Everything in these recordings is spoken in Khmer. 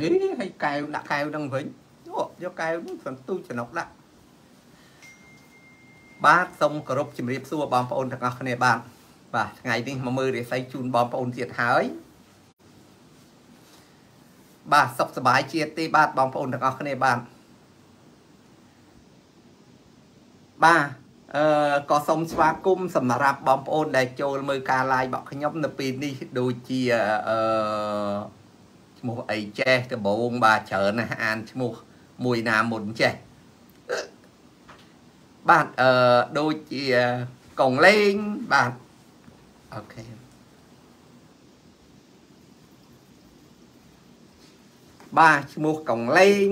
នេះឲ្យកែវដាក់កែវហ្នឹងវិញយកយកកែវហ្នឹងសន្ទូចចំណុកដាក់បាទសូមគោរពជំរាបសួរបងប្អូនទាំងអស់គ្នាបាទបាទថ្ងៃនេះមកមើលរាសីជូនបងប្អូនទៀតហើយបាទសុខសប្បាយជាទេបាទបងប្អូនទាំងអស់គ្នាបាទបាទអឺក៏សូមស្វាគមន៍សម្រាប់បងប្អូនដែលចូលមើលការ live របស់ខ្ញុំនៅពេលនេះដូចជាអឺឈ្មោះអីចេះដំបងបាទច្រើនណាស់អានឈ្មោះមួយណាមុនចេះបាទអឺដូចជាកងលេងបាទអូខេបាទឈ្មោះកងលេង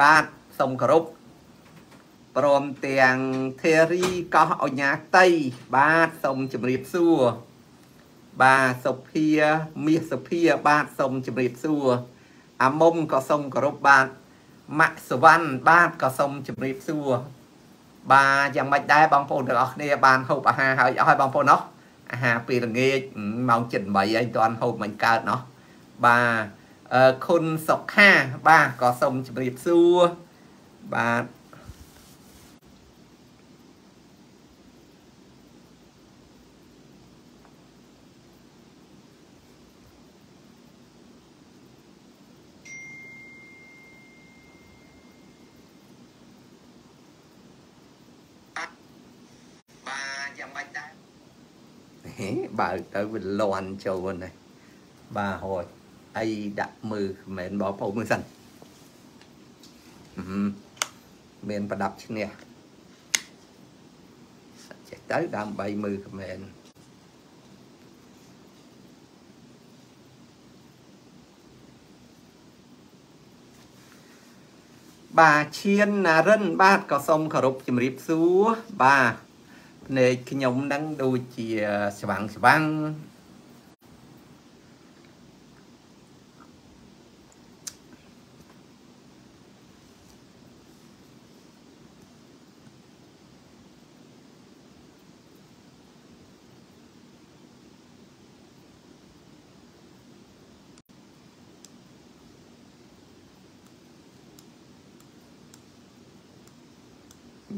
បាទសូមគោរពព្រមទាំងធារីកោះអញ្ញាតីបាទសូមជម្រាបសួរ បាទសុភាមាសសុភាបាទសូមជម្រាបសួរអាមុំក៏សូមគោរពបាទម៉ាក់សវណ្ណបាទក៏សូមជម្រាបសួរបាទយ៉ាងម៉េចដែរបងប្អូនទាំងអស់គ្នាបានហូបអាហារហើយអស់ហើយបងប្អូនណោះអាហារពេលល្ងាចម៉ោង7:08ហើយតាន់ហូបមិនកើតណោះបាទអឺគុណសុខាបាទក៏សូមជម្រាបសួរបាទបាទយ៉ាងម៉េចដែរ បើទៅវាលន់ចូលណាបាទហូចអីដាក់មើលខមមិនបងប្អូនមើលសិនមានប្រដាប់ឈ្នះចេះទៅដើម្បីមើលខមមិនបាទឈៀនណារិនបាទក៏សូមគោរពជំរាបសួរបាទភ្នែកខ្ញុំហ្នឹងដូចជាស្វាំងស្វាំង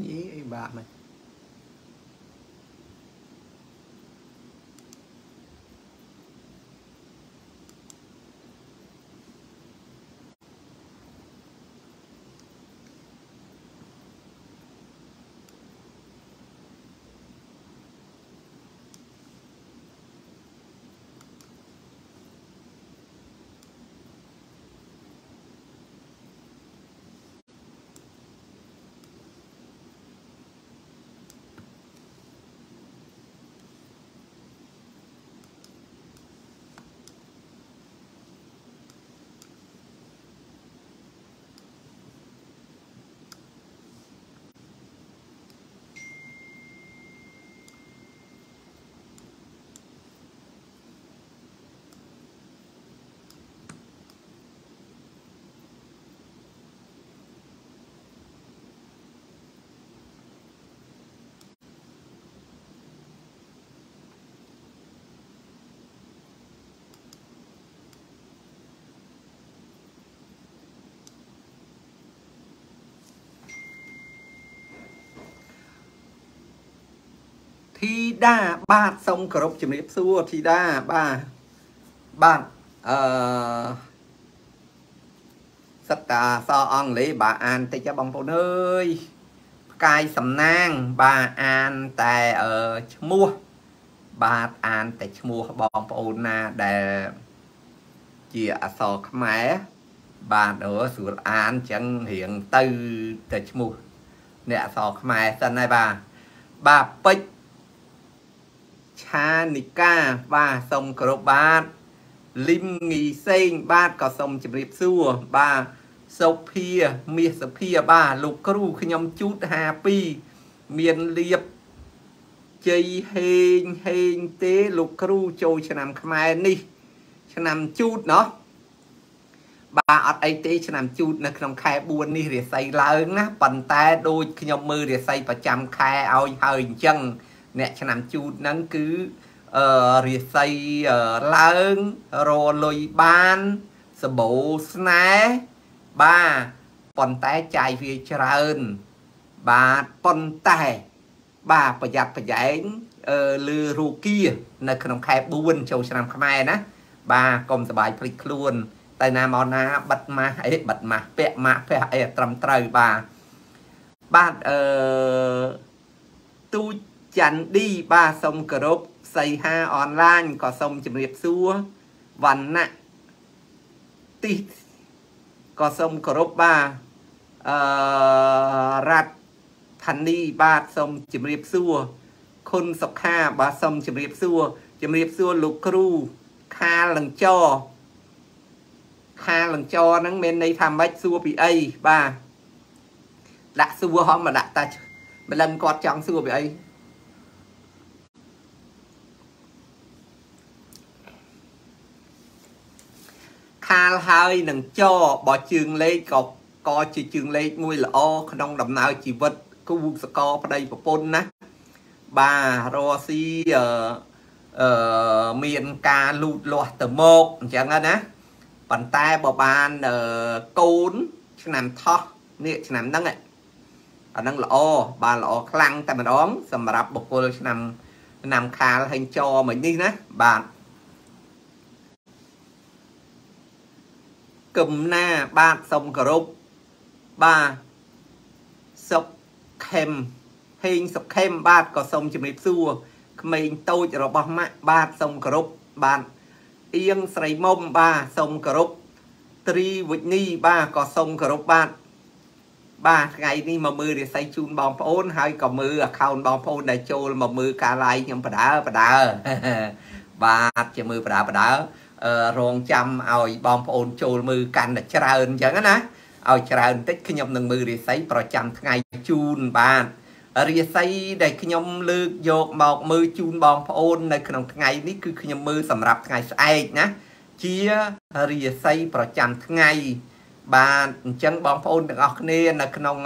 យីអីបាក់មិន ធីតាបាទសូមគោរពជំរាបសួរធីតាបាទបាទអឺសិតតាសអង់គ្លេសបាទអានតិចបងប្អូនអើយផ្កាយសំណាងបាទអានតែអឺឈ្មោះបាទអានតែឈ្មោះបងប្អូនណាដែលជាអក្សរខ្មែរបាទអឺស្រួលអានចឹងរៀងទៅតែឈ្មោះអ្នកអក្សរខ្មែរសិនហើយបាទបាទពេជ្រ ឆានិកាបាទសូមគោរពបាទលឹមងីសេងបាទក៏សូមជម្រាបសួរបាទសុភាមាសសុភាបាទលោកគ្រូខ្ញុំជូត52មានលៀបជ័យហេងហេងទេលោកគ្រូចូលឆ្នាំខ្មែរនេះ ឆ្នាំជូតណោះបាទអត់អីទេឆ្នាំជូតនៅក្នុងខែ4នេះរាសីឡើងណាប៉ុន្តែដូចខ្ញុំមើលរាសីប្រចាំខែឲ្យហើយអញ្ចឹង អ្នកឆ្នាំជូតហ្នឹងគឺអឺរាសីឡើងរលុយបានសបោស្នេហ៍បាទប៉ុន្តែចាយវាច្រើន បាទប៉ុន្តែ បាទប្រយ័ត្នប្រយែងអឺលឺរូគានៅក្នុងខែ4ចូលឆ្នាំខ្មែរណាបាទកុំសបាយភ្លេចខ្លួនតែណាមកណាបិទម៉ាស់អីបិទម៉ាស់ពាក់ម៉ាស់ពាក់អីត្រឹមត្រូវបាទបាទអឺទូច័ ន្ទឌីបាទសូមគោរពសីហាអនឡាញក៏សូមជម្រាបសួរវណ្ណៈទីក៏សូមគោរពបាទអឺរដ្ឋឋានីបាទសូមជម្រាបសួរគុណសុខាបាទសូមជម្រាបសួរជម្រាបសួរលោកគ្រូខាលលង្ចខាលលង្ចហ្នឹងមានន័យថាម៉េចសួរពីអីបាទដាក់សួរហងមកដាក់តាម្លឹងគាត់ចង់សួរពីអី ខាលហើយនឹងចបើជើងលេខក៏ក៏ជាជើងលេខមួយល្អក្នុងដំណើរជីវិតគូសកលប្តីប្រពន្ធណាបាទរស់ស៊ីអឺអឺមានការលូតលាស់ទៅមកអញ្ចឹងណាប៉ុន្តែបើបានកូនឆ្នាំថោះនេះឆ្នាំហ្នឹងអាហ្នឹងល្អបានល្អខ្លាំងតែម្ដងសម្រាប់បុគ្គលឆ្នាំឆ្នាំខាលហេងចមិញនេះណាបាទ គឹមណាបាទសុំគោរពបាទសុកខេមហេងសុកខេមបាទក៏សូមជំរាបសួរក្មេងតូចរបស់ម៉ាក់បាទសូមគោរពបាទអៀងស្រីមុំបាទសូមគោរពត្រីវិជ្នីបាទក៏សូមគោរពបាទបាទថ្ងៃនេះមកមើលរិស័យជូនបងប្អូន ហើយក៏មើល account បងប្អូនដែលចូលមកមើលការ live ខ្ញុំបដើបដើបាទជាមើលបដើបដើ រងចាំឲ្យបងប្អូនចូលមើលកាន់តែច្រើនអញ្ចឹងណាឲ្យច្រើនបន្តិចខ្ញុំនឹងមើលរាសីប្រចាំថ្ងៃជូនបាទរាសីដែលខ្ញុំលើកយកមកមើលជូនបងប្អូននៅក្នុងថ្ងៃនេះគឺខ្ញុំមើលសម្រាប់ថ្ងៃស្អែកណាជារាសីប្រចាំថ្ងៃបាទអញ្ចឹងបងប្អូនទាំងអស់គ្នានៅក្នុង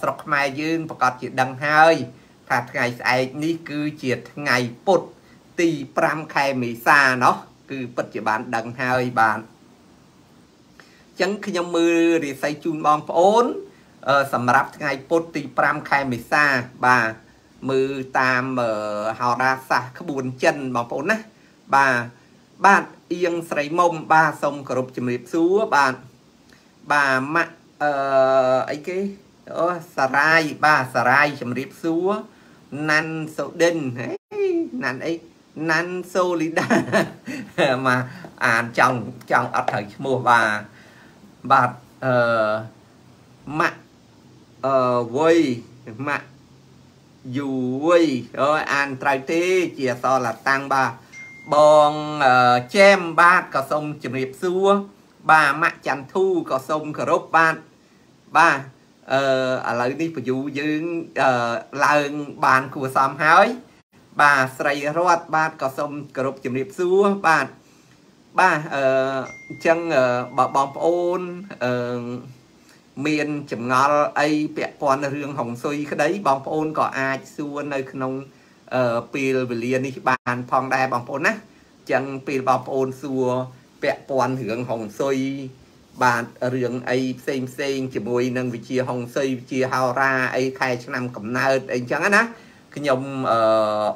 ស្រុកខ្មែរយើងប្រកាសជាដឹងហើយថាថ្ងៃស្អែកនេះគឺជាថ្ងៃពុធទី5ខែមេសាណោះ គឺពិតជាបានដឹងហើយបាទអញ្ចឹងខ្ញុំមើលរាសីជូនបងប្អូនសម្រាប់ថ្ងៃពុទ្ធទី5ខែមេសាបាទមើលតាមហោរាសាស្ត្រក្បួនចិនបងប្អូនណាបាទបាទអៀងស្រីមុំបាទសូមគោរពជំរាបសួរបាទបាទម៉ាក់អឺអីគេអូសារាយបាទសារាយជំរាបសួរណាន់សូឌិនណាន់អី ណាន់សូលីដាមកអានចង់ចង់អត់ត្រូវឈ្មោះបាទបាទអឺម៉ាក់អឺវ័យម៉ាក់យូវ័យអូអានត្រូវទេ ជាអសរឡាតាំងបាទបងចែមបាទក៏សូមជម្រាបសួរបាទម៉ាក់ច័ន្ទធូក៏សូមគោរពបាទបាទអឺឥឡូវនេះបញ្យូយើងអឺឡើងបានគួសមហើយ បាទស្រីរតបាទក៏សូមគោរពជំរាបសួរបាទបាទអឺអញ្ចឹងបើបងប្អូនអឺមានចម្ងល់អីពាក់ព័ន្ធរឿងហុងស៊ុយក្តីបងប្អូនក៏អាចសួរនៅក្នុងពេលវេលានេះបានផងដែរបងប្អូនណាចឹងពេលបងប្អូនសួរពាក់ព័ន្ធរឿងហុងស៊ុយបាទរឿងអីផ្សេងផ្សេងជាមួយនឹងវិជាហុងស៊ុយវិជាហោរាអីខែឆ្នាំកំណើតអីចឹងណា ខ្ញុំអឺ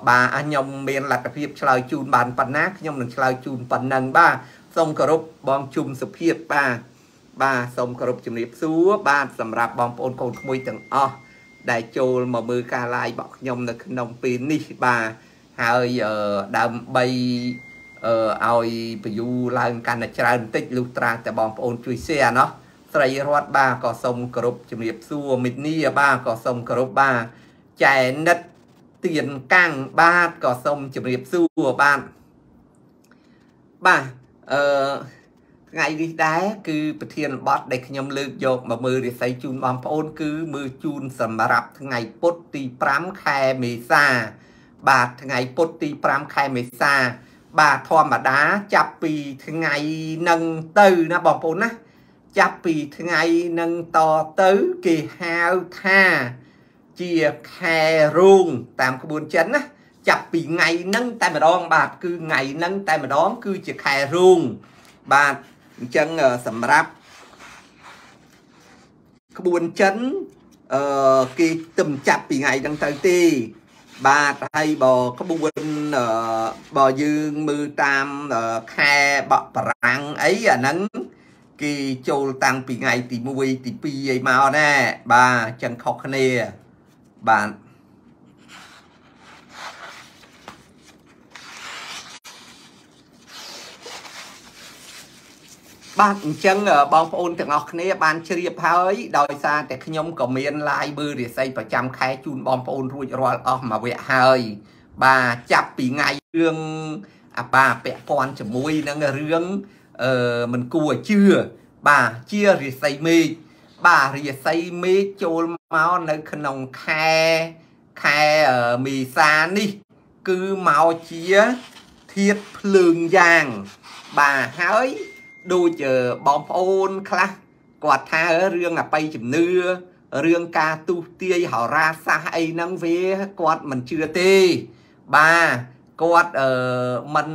បាទខ្ញុំមានលទ្ធភាពឆ្លើយជូនបានប៉ុណ្ណាខ្ញុំនឹងឆ្លើយជូនប៉ុណ្ណឹងបាទសូមគោរពបងជុំសុភាពបាទបាទសូមគោរពជំរាបសួរបាទសម្រាប់បងប្អូនកូនក្មួយទាំងអស់ដែលចូលមកមើលការ live របស់ខ្ញុំនៅក្នុងពេលនេះបាទហើយដើម្បីអឺឲ្យបញ្យូឡើងកាន់តែច្រើនបន្តិចលុះត្រាតែបងប្អូនជួយ share ណោះស្រីរតបាទក៏សូមគោរពជំរាបសួរមិនីបាទក៏សូមគោរពបាទចែនិត ទៀនកាំងបាទក៏សូមជម្រាបសួរបាទបាទអឺថ្ងៃនេះដែរគឺប្រធានបទដែលខ្ញុំលើកយកមកមើលរិស័យជូនបងប្អូន គឺមើលជូនសម្រាប់ថ្ងៃពុទ្ធទី5ខែមេសា បាទថ្ងៃពុទ្ធទី5ខែមេសា បាទធម្មតាចាប់ពីថ្ងៃនឹងទៅណាបងប្អូនណាចាប់ពីថ្ងៃនឹងតទៅគេហៅថា ជាខែរោងតាមក្បួនចិនណាចាប់ពីថ្ងៃហ្នឹងតែម្ដងបាទគឺថ្ងៃហ្នឹងតែម្ដងគឺជាខែរោងបាទអញ្ចឹងសម្រាប់ក្បួនចិនអឺគេទំចាប់ពីថ្ងៃហ្នឹងទៅទេបាទហើយបើក្បួនបើយើងមើលតាមខែបកបរាំងអីអាហ្នឹងគេចូលតាំងពីថ្ងៃទី1ទី2អីមកណែបាទចឹងខុសគ្នា បាទបាទអញ្ចឹងបងប្អូនទាំងអស់គ្នា បានជ្រាបហើយដោយសារតែខ្ញុំក៏មាន live មើលរាសីប្រចាំខែជូនបងប្អូនរួចរាល់អស់មួយវគ្គហើយ បាទចាប់ពីថ្ងៃរឿងអាបាពាក់ព័ន្ធជាមួយនឹងរឿងអឺមិនគួរជឿបាទជារាសីមេឃ បាទរាសីមេឃចូលមកនៅក្នុងខែខែមេសានេះ គឺមកជាធាតភ្លើងយ៉ាងបាទហើយដូចបងប្អូនខ្លះគាត់ថារឿងអបិយជំនឿរឿងការទុះទាយហោរាសាសអីហ្នឹងវាគាត់មិនជឿទេបាទគាត់អឺមិន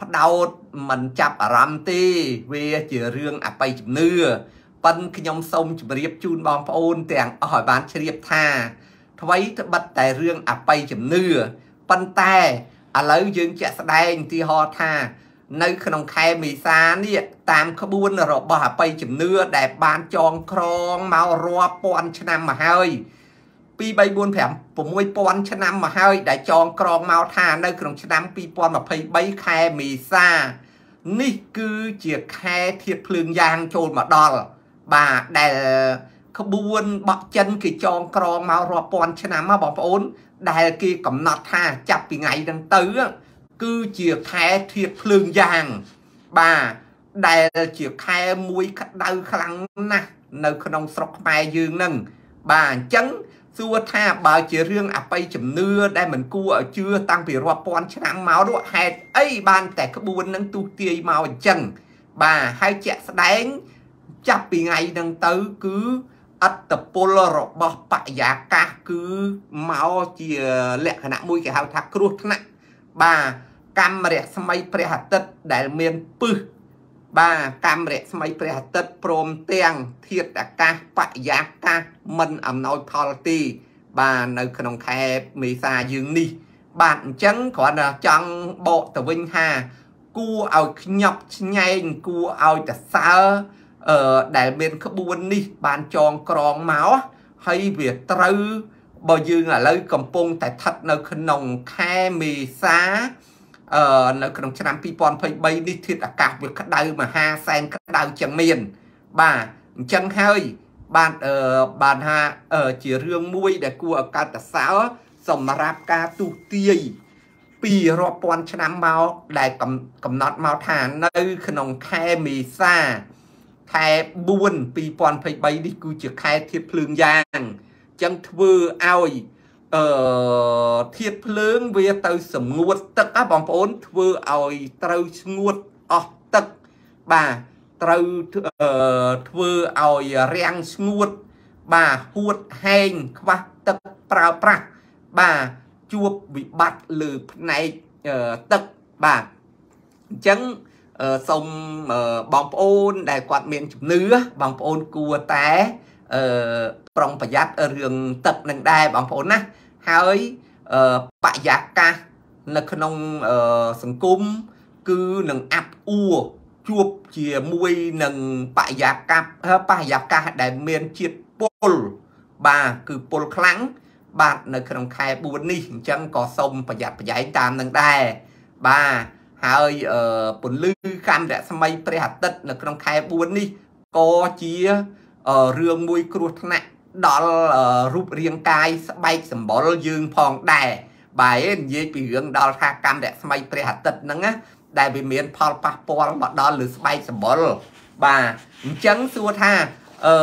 ផ្ដោតមិនចាប់អារម្មណ៍ទេវាជារឿងអបិយជំនឿ ប៉ិនខ្ញុំសូមជម្រាបជូនបងប្អូនទាំងអស់ឲ្យបានជ្រាបថាថ្មីត្បិតតែរឿងអបិយជំនឿប៉ុន្តែឥឡូវយើងជាក់ស្ដែងទីហោថា នៅ ក្នុងខែមេសានេះតាមក្បួនរបស់អបិយជំនឿដែលបានចងក្រងមករាប់ពាន់ឆ្នាំមកហើយ2 3 4 5 6000ឆ្នាំមកហើយដែលចងក្រងមកថានៅក្នុងឆ្នាំ2023ខែមេសា នេះគឺជាខែធៀបភ្លើងយ៉ាងចូលមកដល់ បាទដែលក្បួនបក់ចិនគេចងក្រងមករាប់ពាន់ឆ្នាំមកបងប្អូន ដែលគេកំណត់ថាចាប់ពីថ្ងៃហ្នឹងទៅ គឺជាខែធៀបភ្លើងយ៉ាង បាទដែលជាខែមួយក្តៅខ្លាំងណាស់នៅក្នុងស្រុកខ្មែរយើងនឹងបាទអញ្ចឹងសួរថាបើជារឿងអបិយជំនឿដែលមិនគួរឲ្យជឿតាំងពីរាប់ពាន់ឆ្នាំមកនោះហេតុអីបានតែក្បួននឹងទូទាយមកអញ្ចឹងបាទហើយជាក់ស្ដែង ចាប់ពីថ្ងៃហ្នឹងទៅ គឺអត្តពលរបស់បរិយាកាសគឺមកជាលក្ខណៈមួយគេហៅថាគ្រោះថ្នាក់បាទកម្មរស្មីព្រះអាទិត្យដែលមានពឹសបាទកម្មរស្មីព្រះអាទិត្យព្រមទាំងធាតុអាកាសបរិយាកាសមិនអំណោយផលទេបាទនៅក្នុងខែមេសាយើងនេះ បាទអញ្ចឹងគ្រាន់តែចង់បកទៅវិញថាគួរឲ្យខ្ញប់ឆ្ញែងគួរឲ្យតសើ អឺដែលមានក្បួននេះ បានចងក្រងមកហើយវាត្រូវបើយើងឥឡូវកំពុងតែស្ថិតនៅក្នុងខែមេសាអឺនៅក្នុងឆ្នាំ2023នេះធាតុអាកាសវាក្តៅមហាសែនក្តៅចឹងមាន បាទអញ្ចឹងហើយបានអឺបានថាជារឿងមួយដែលគួរឲ្យកត់សរសម្រាប់ការទុះទាយពីរាប់ពាន់ឆ្នាំមកដែលកំណត់មកថានៅក្នុងខែមេសា ខែ4 2023នេះគឺជាខែធាតុភ្លើងយ៉ាងអញ្ចឹងធ្វើឲ្យអឺធាតភ្លើងវាទៅសម្ងួតទឹកណាបងប្អូនធ្វើឲ្យត្រូវស្ងួតអស់ទឹកបាទត្រូវធ្វើឲ្យរាំងស្ងួតបាទហួតហែងខ្វះទឹកប្រើប្រាស់បាទជួបវិបត្តិលើផ្នែកទឹកបាទអញ្ចឹង សូមបងប្អូនដែលគាត់មានជំនឿបងប្អូនគួរតែប្រុងប្រយ័ត្នរឿងទឹកនឹងដែរបងប្អូនណាហើយបរិយាកាសនៅក្នុងសង្គមគឺនឹងអាប់អួរជួបជាមួយនឹងបរិយាកាសបរិយាកាសដែលមានជាតិពុលបាទគឺពុលខ្លាំងបាទនៅក្នុងខែ4នេះអញ្ចឹងក៏សូមប្រយ័ត្នប្រយែងតាមនឹងដែរបាទ ហើយពន្លឺកាំរស្មីព្រះអាទិត្យនៅក្នុងខែ4នេះក៏ជារឿងមួយគ្រោះថ្នាក់ដល់រូបរាងកាយស្បែកសម្បុរយើងផងដែរបាទនិយាយពីរឿងដល់ថាកម្មរស្មីព្រះអាទិត្យហ្នឹងណាដែលវាមានផលប៉ះពាល់មកដល់លើស្បែកសម្បុរបាទអញ្ចឹងសួរថាអឺ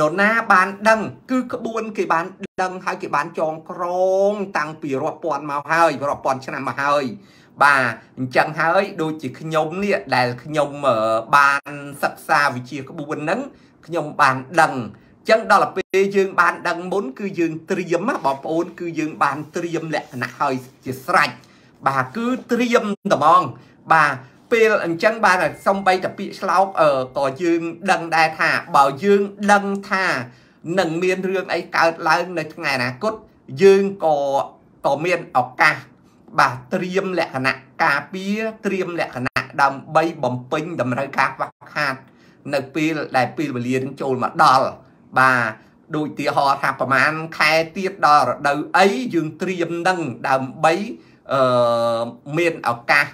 នរណាបានដឹង គឺក្បួនគេបានដឹងហើយគេបានចងក្រង តាំងពីរាប់ពាន់មកហើយរាប់ពាន់ឆ្នាំមកហើយ បាទអញ្ចឹងហើយដូចជាខ្ញុំនេះដែលខ្ញុំបានសិក្សាវិជ្ជាក្បួនហ្នឹងខ្ញុំបានដឹងចឹងដល់ពេលយើងបានដឹងមុនគឺយើងត្រៀមបងប្អូន គឺយើងបានត្រៀមលក្ខណៈហើយជាស្រេចបាទគឺត្រៀមត្មងបាទពេលអញ្ចឹងបានសំបីតាពាក្យឆ្លោកអឺក៏យើងដឹងដែរថាបើយើងដឹងថានឹងមានរឿងអីកើតឡើងនៅថ្ងៃអនាគតយើងក៏ក៏មានឱកាស បាទត្រៀមលក្ខណៈការពារត្រៀមលក្ខណៈដើម្បីបំពេញតម្រូវការខ្វះខាត នៅពេលដែលពេលវេលានឹងចូលមកដល់បាទដូចទីហោថាប្រហែលខែទៀតដល់រដូវអីយើងត្រៀមនឹងដើម្បីអឺមានឱកាស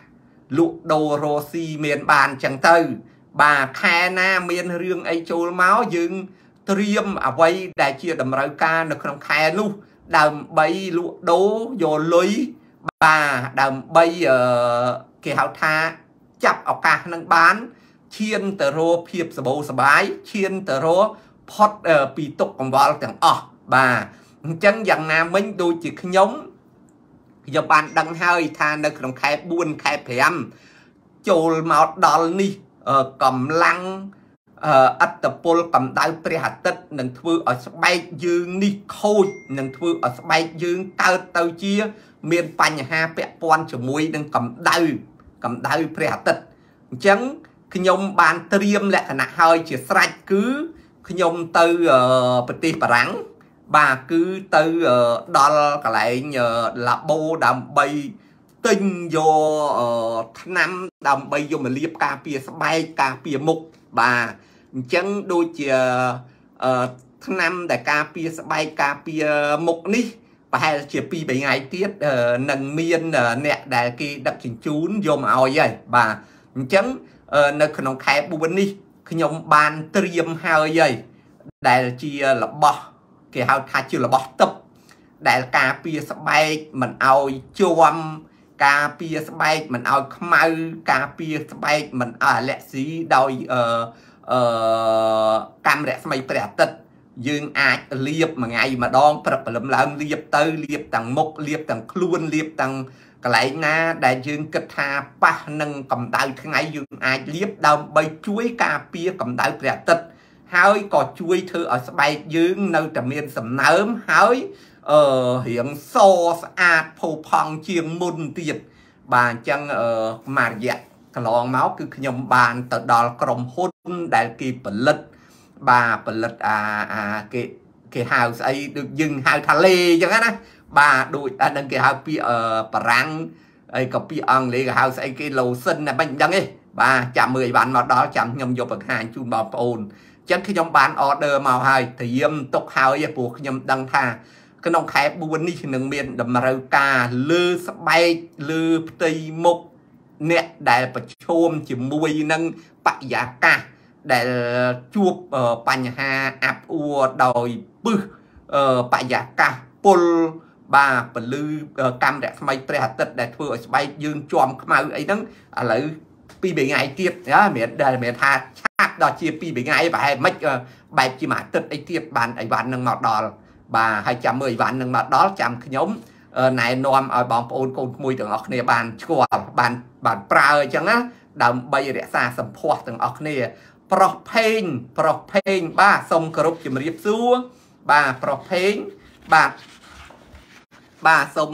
លក់ដូររស៊ីមានបានចឹងទៅ បាទខែណាមានរឿងអីចូលមកយើងត្រៀមអ្វីដែលជាតម្រូវការនៅក្នុងខែនោះដើម្បីលក់ដូរយកលុយ បាទដើម្បីអឺគេហៅថាចាប់ឱកាសនឹងបានឈានទៅរកភាពសបោសបាយឈានទៅរកផុតពីទុកកង្វល់ទាំងអស់បាទអញ្ចឹងយ៉ាងណាមិញដូចជាខ្ញុំខ្ញុំបានដឹងហើយថានៅក្នុងខែ4ខែ5ចូលមកដល់នេះកម្លាំងអត្តពលកម្ដៅព្រះអាទិត្យនឹងធ្វើឲ្យស្បែកយើងនេះខូចនឹងធ្វើឲ្យស្បែកយើងកើតទៅជា មានបញ្ហាពាក់ព័ន្ធជាមួយនឹងកម្ដៅកម្ដៅព្រះអាទិត្យអញ្ចឹងខ្ញុំបានត្រៀមលក្ខណៈហើយជាស្រេចគឺខ្ញុំទៅប្រទេសបារាំងបាទគឺទៅដល់កន្លែងឡាបូដើម្បីទិញយកថ្នាំដើម្បីយកមកលាបការពារស្បែកការពារមុខបាទអញ្ចឹងដូចជាថ្នាំដែលការពារស្បែកការពារមុខនេះ ប្រហែលជា2 3ថ្ងៃទៀតនឹងមានអ្នកដែលគេដឹកជញ្ជូនយកមកឲ្យហើយបាទអញ្ចឹងនៅក្នុងខែ4នេះខ្ញុំបានត្រៀមហើយហើយដែលជារបស់គេហៅថាជារបស់ទឹកដែលការពារស្បែកមិនឲ្យជួមការពារស្បែកមិនឲ្យខ្មៅការពារស្បែកមិនឲ្យអាឡែស៊ីដោយអឺអឺកាំរស្មីព្រះអាទិត្យ យើងអាចលាបមួយថ្ងៃម្ដងព្រឹកព្រលឹមឡើងលាបទៅលាបទាំងមុខលាបទាំងខ្លួនលាបទាំងកន្លែងណា ដែលយើងគិតថាប៉ះនឹងកម្ដៅថ្ងៃយើងអាចលាបដើម្បីជួយការពារកម្ដៅព្រះអាទិត្យហើយក៏ជួយធ្វើឲ្យស្បែកយើងនៅតែមានសំណើមហើយអឺរៀងសស្អាតផូរផង់ជាងមុនទៀតបាទអញ្ចឹងអឺមួយរយៈកន្លងមកគឺខ្ញុំបានទៅដល់ក្រុមហ៊ុនដែលគេផលិត បាទផលិតអាអាគេគេហៅស្អីដូចយើងហៅថាលេអញ្ចឹងណាបាទដូចអានឹងគេហៅពាក្យបារាំងហើយក៏ពាក្យអង់គ្លេសគេហៅស្អីគេ lotion ណាមិនដឹងទេបាទចាំមើលអីវ៉ាន់មកដល់ចាំខ្ញុំយកបង្ហាញជូនបងប្អូនអញ្ចឹងខ្ញុំបាន order មកហើយត្រៀមទុកហើយព្រោះខ្ញុំដឹងថា ក្នុងខែ4នេះនឹងមានតម្រូវការលើស្បែកលើផ្ទៃមុខអ្នកដែលប្រឈមជាមួយនឹងបរិយាកាស ដែលជួបបញ្ហាអាប់អួរដោយពឹសបរិយាកាសពុលបាទពលឺកម្មរស្មីព្រះអាទិត្យដែលធ្វើឲ្យស្បែកយើងជាប់ខ្មៅអីហ្នឹងឥឡូវពីរថ្ងៃទៀតណាមានដែលមានថាឆាប់ដល់ជាពីរថ្ងៃប្រហែលមិនបែបជាមួយអាទិត្យអីទៀតបានអីវ៉ាន់នឹងមកដល់បាទហើយចាំមើលអីវ៉ាន់នឹងមកដល់ចាំខ្ញុំណែនាំឲ្យបងប្អូនកូនក្មួយទាំងអស់គ្នាបានស្គាល់បានបានប្រើអញ្ចឹងណាដើម្បីរក្សាសម្ផស្សទាំងអស់គ្នា ប្រុសភេងប្រុសភេងបាទសូមគោរពជំរាបសួរបាទប្រុសភេងបាទបាទសូម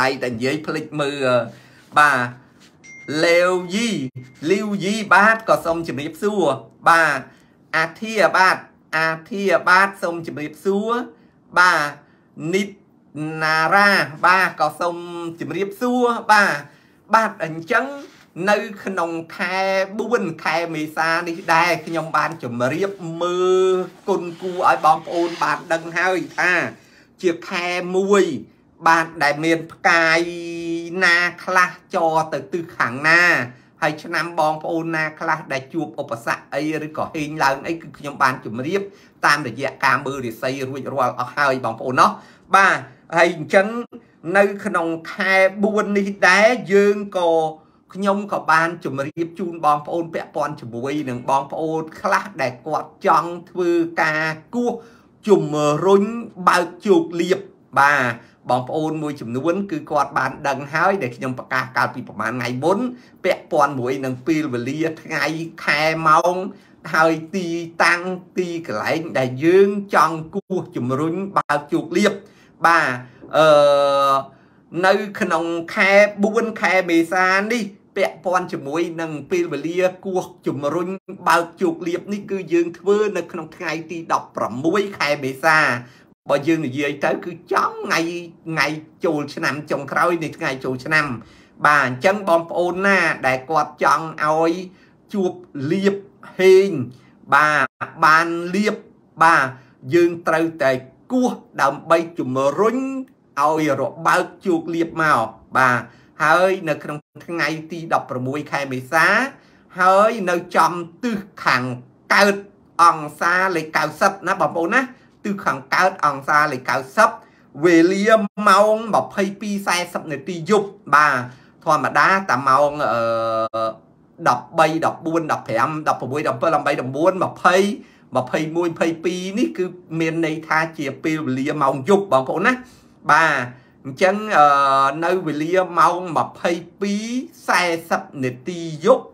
ឡៃតែនិយាយភ្លេចមើលបាទលេវយីលីវយីបាទក៏សូមជំរាបសួរបាទអាធាបាទអាធាបាទសូមជំរាបសួរបាទនិតណារ៉ាបាទក៏សូមជម្រាបសួរបាទបាទអញ្ចឹង នៅក្នុងខែ4ខែមេសានេះដែរខ្ញុំបានជម្រាបមើលគុណគូឲ្យបងប្អូនបានដឹងហើយថាជាខែមួយបាទដែលមានផ្កាយណាខ្លះចរទៅទិសខាងណាហើយឆ្នាំបងប្អូនណាខ្លះដែលជួបឧបសគ្គអីឬក៏ហេងឡើងអីគឺខ្ញុំបានជម្រាប តាមរយៈការមើលរិស័យរួចរាល់អស់ហើយបងប្អូនណោះបាទហើយអញ្ចឹងនៅក្នុងខែ4នេះដែរយើងក៏ ខ្ញុំក៏បានជម្រាបជូនបងប្អូនពាក់ព័ន្ធជាមួយនឹងបងប្អូនខ្លះដែលគាត់ចង់ធ្វើការគោះជំរុញបើកជោគលៀបបាទបងប្អូនមួយចំនួនគឺគាត់បានដឹងហើយដែលខ្ញុំប្រកាសកាលពីប្រហែលថ្ងៃមុនពាក់ព័ន្ធមួយនឹងពេលវេលាថ្ងៃខែម៉ោងហើយទីតាំងទីកន្លែងដែលយើងចង់គោះជំរុញបើកជោគលៀបបាទអឺនៅក្នុងខែ4ខែមេសានេះ ពាក់ព័ន្ធជាមួយនឹងពេលវេលាគោះជំរុញបើកជោគលៀបនេះគឺយើងធ្វើនៅក្នុងថ្ងៃទី16ខែមេសាបើយើងនិយាយទៅគឺចង់ថ្ងៃថ្ងៃចូលឆ្នាំចុងក្រោយនៃថ្ងៃចូលឆ្នាំ បាទអញ្ចឹងបងប្អូនណា ដែលគាត់ចង់ឲ្យជួបលៀបហេងបាទបានលៀបបាទយើងត្រូវតែគោះដើម្បីជំរុញឲ្យរបើកជោគលៀបមកបាទ ហើយនៅក្នុងថ្ងៃទី16ខែមេសា ហើយនៅចំទិសខាងកើតអង្សាលេខ90ណាបងប្អូនណាទិសខាងកើតអង្សាលេខ90វេលាម៉ោង22:40នាទីយប់បាទធម្មតាតាម៉ោងអឺ13 14 15 16 17 18 19 20 21 22នេះគឺមានន័យថាជាពេលវេលាម៉ោងយប់បងប្អូនណាបាទ អញ្ចឹងនៅវេលាម៉ោង22:40នាទីយប់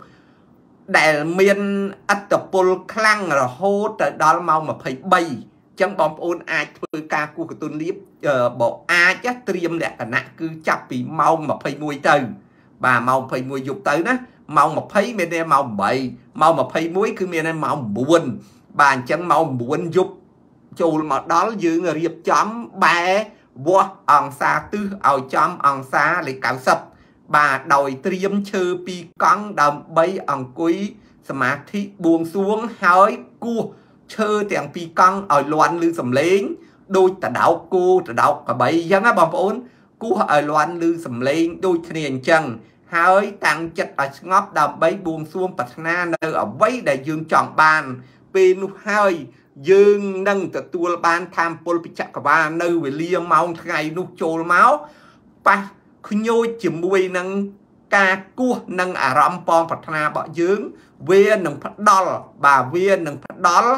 ដែលមានអត្តពលខ្លាំងរហូតទៅដល់ម៉ោង23ចឹងបងប្អូនអាចធ្វើការគូសកតុនលៀបបើអាចត្រៀមលក្ខណៈគឺចាប់ពីម៉ោង21ទៅបាទម៉ោង21យប់ទៅណាម៉ោង20មានន័យម៉ោង8ម៉ោង21គឺមានន័យម៉ោង9បាទអញ្ចឹងម៉ោង9យប់ចូលមកដល់យើងរៀបចំបែ វាស់អង្សាទិសឲ្យចំអង្សាលេខ90បាទដោយត្រៀមឈើពីរកង់ដើម្បីអង្គុយសមាធិបួងសួងហើយគោះឈើទាំងពីរកង់ឲ្យលន់ឮសំឡេង ដូចតដោកគោតដោកកបីអញ្ចឹងណាបងប្អូនគោះឲ្យលន់ឮសំឡេងដូចគ្នាអញ្ចឹងហើយតាំងចិត្តឲ្យស្ងប់ដើម្បីបួងសួងប្រាថ្នានៅអ្វីដែលយើងចង់បាន ពេលនោះហើយ យើងនឹងទទួលបានធម៌ពលពិចកវានៅវេលាម៉ោងថ្ងៃនោះចូលមកប៉ះខ្ញូចជាមួយនឹងការគោះនឹងអារម្មណ៍ប៉ងប្រាថ្នារបស់យើង វានឹងផ្ដល់បាទវានឹងផ្ដល់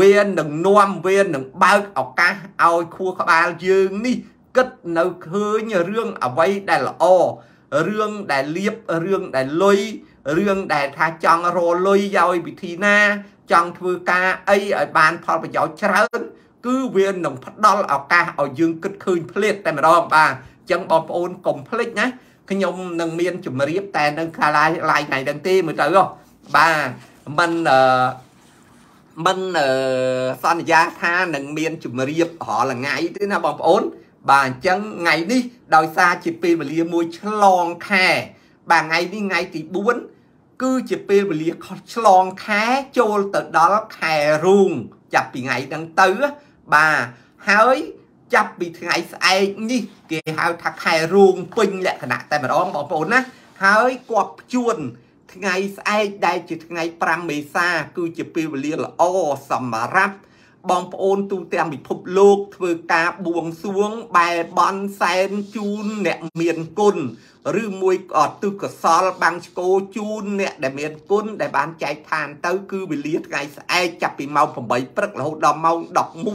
វានឹងនាំវានឹងបើកឱកាសឲ្យខួរក្បាលយើងនេះគិតនៅឃើញរឿងអ្វីដែលល្អរឿងដែលលៀបរឿងដែលលុយ រឿងដែលថាចង់រលុយឲ្យវិធីណា ចង់ធ្វើការអីឲ្យបានផលប្រយោជន៍ច្រើន គឺវានឹងផ្ដល់ឱកាសឲ្យយើងគិតឃើញភ្លាតតែម្ដងបាទអញ្ចឹងបងប្អូនកុំភ្លេចណាខ្ញុំនឹងមានជំរាបតែនៅខាឡាយឡាយថ្ងៃហ្នឹងទេមើលទៅបាទមិនអឺមិនសន្យាថានឹងមានជំរាបរាល់ថ្ងៃទេណាបងប្អូន បាទអញ្ចឹងថ្ងៃនេះដោយសារជាពេលវេលាមួយឆ្លងខែ បាទថ្ងៃនេះថ្ងៃទី4គឺជាពេលវេលាខុសឆ្លងខែចូលទៅដល់ខែរូងចាប់ពីថ្ងៃហ្នឹងទៅបាទហើយចាប់ពីថ្ងៃស្អែកនេះគេហៅថាខែរូងពេញលក្ខណៈតែម្ដងបងប្អូនណាហើយគាត់ភ្ជួនថ្ងៃស្អែកដែលជាថ្ងៃ5មេសាគឺជាពេលវេលាល្អសម្រាប់បងប្អូនទូទាំងពិភពលោកធ្វើការបួងសួងបែបន់សែនជូនអ្នកមានគុណ ឬមួយក៏ទិសកសលបាំងឆ្កោជូនអ្នកដែលមានគុណដែលបានចែកឋានទៅ គឺវេលាថ្ងៃស្អែកចាប់ពីម៉ោង8ព្រឹករហូតដល់ម៉ោង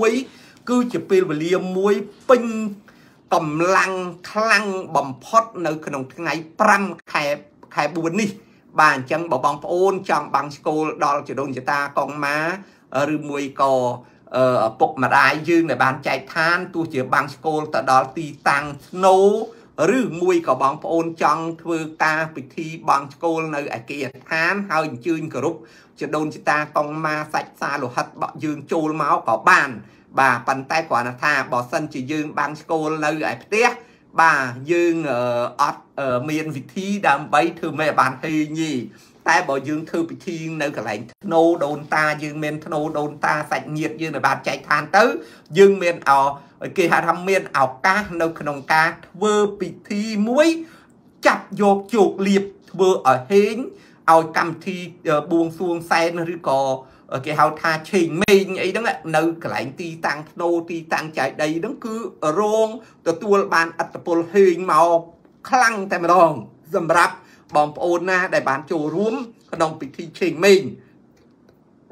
11គឺជាពេលវេលាមួយពេញកម្លាំងខ្លាំងបំផុតនៅ ក្នុងថ្ងៃ5ខែខែ4នេះ បាទអញ្ចឹងបើបងប្អូនចង់បាំងឆ្កូលដល់ចដូនចតាកងម៉ាឬមួយក៏ឪពុកម្ដាយយើងដែលបានចែកឋានទោះជាបាំងឆ្កូលទៅដល់ទីតាំងស្នូ ឬមួយក៏បងប្អូនចង់ធ្វើការពិធីបងឆ្កូលនៅឯគេឋានហើយអញ្ជើញគោរពចដូនចតាកងម៉ាសាច់សាលោហិតបក់យើងចូលមកក៏បាន បាទប៉ុន្តែគ្រាន់តែថាបើសិនជាយើងបាំងឆ្កូលនៅឯផ្ទះបាទយើងអត់មានវិធីដើម្បីធ្វើមិនបានហេញី តែបើយើងធ្វើពិធីនៅកន្លែងធ្នោដូនតាយើងមានធ្នោដូនតាសាច់ញាតិយើងដែលបានចែកឋានទៅ យើងមានអគេហៅថាមានឱកាសនៅក្នុងការធ្វើពិធីមួយចាប់យកជោគលៀបធ្វើឲ្យហេងឲ្យកម្មវិធីបួងសួងសែនឬក៏គេហៅថាឆេងមេងអីហ្នឹងនៅកន្លែងទីតាំងធ្នូទីតាំងចាយដីហ្នឹងគឺរងទទួលបានអត្តពលហេងមកខ្លាំងតែម្ដងសម្រាប់ បងប្អូនណាដែលបានចូលរួមក្នុងពិធីឆេងមេង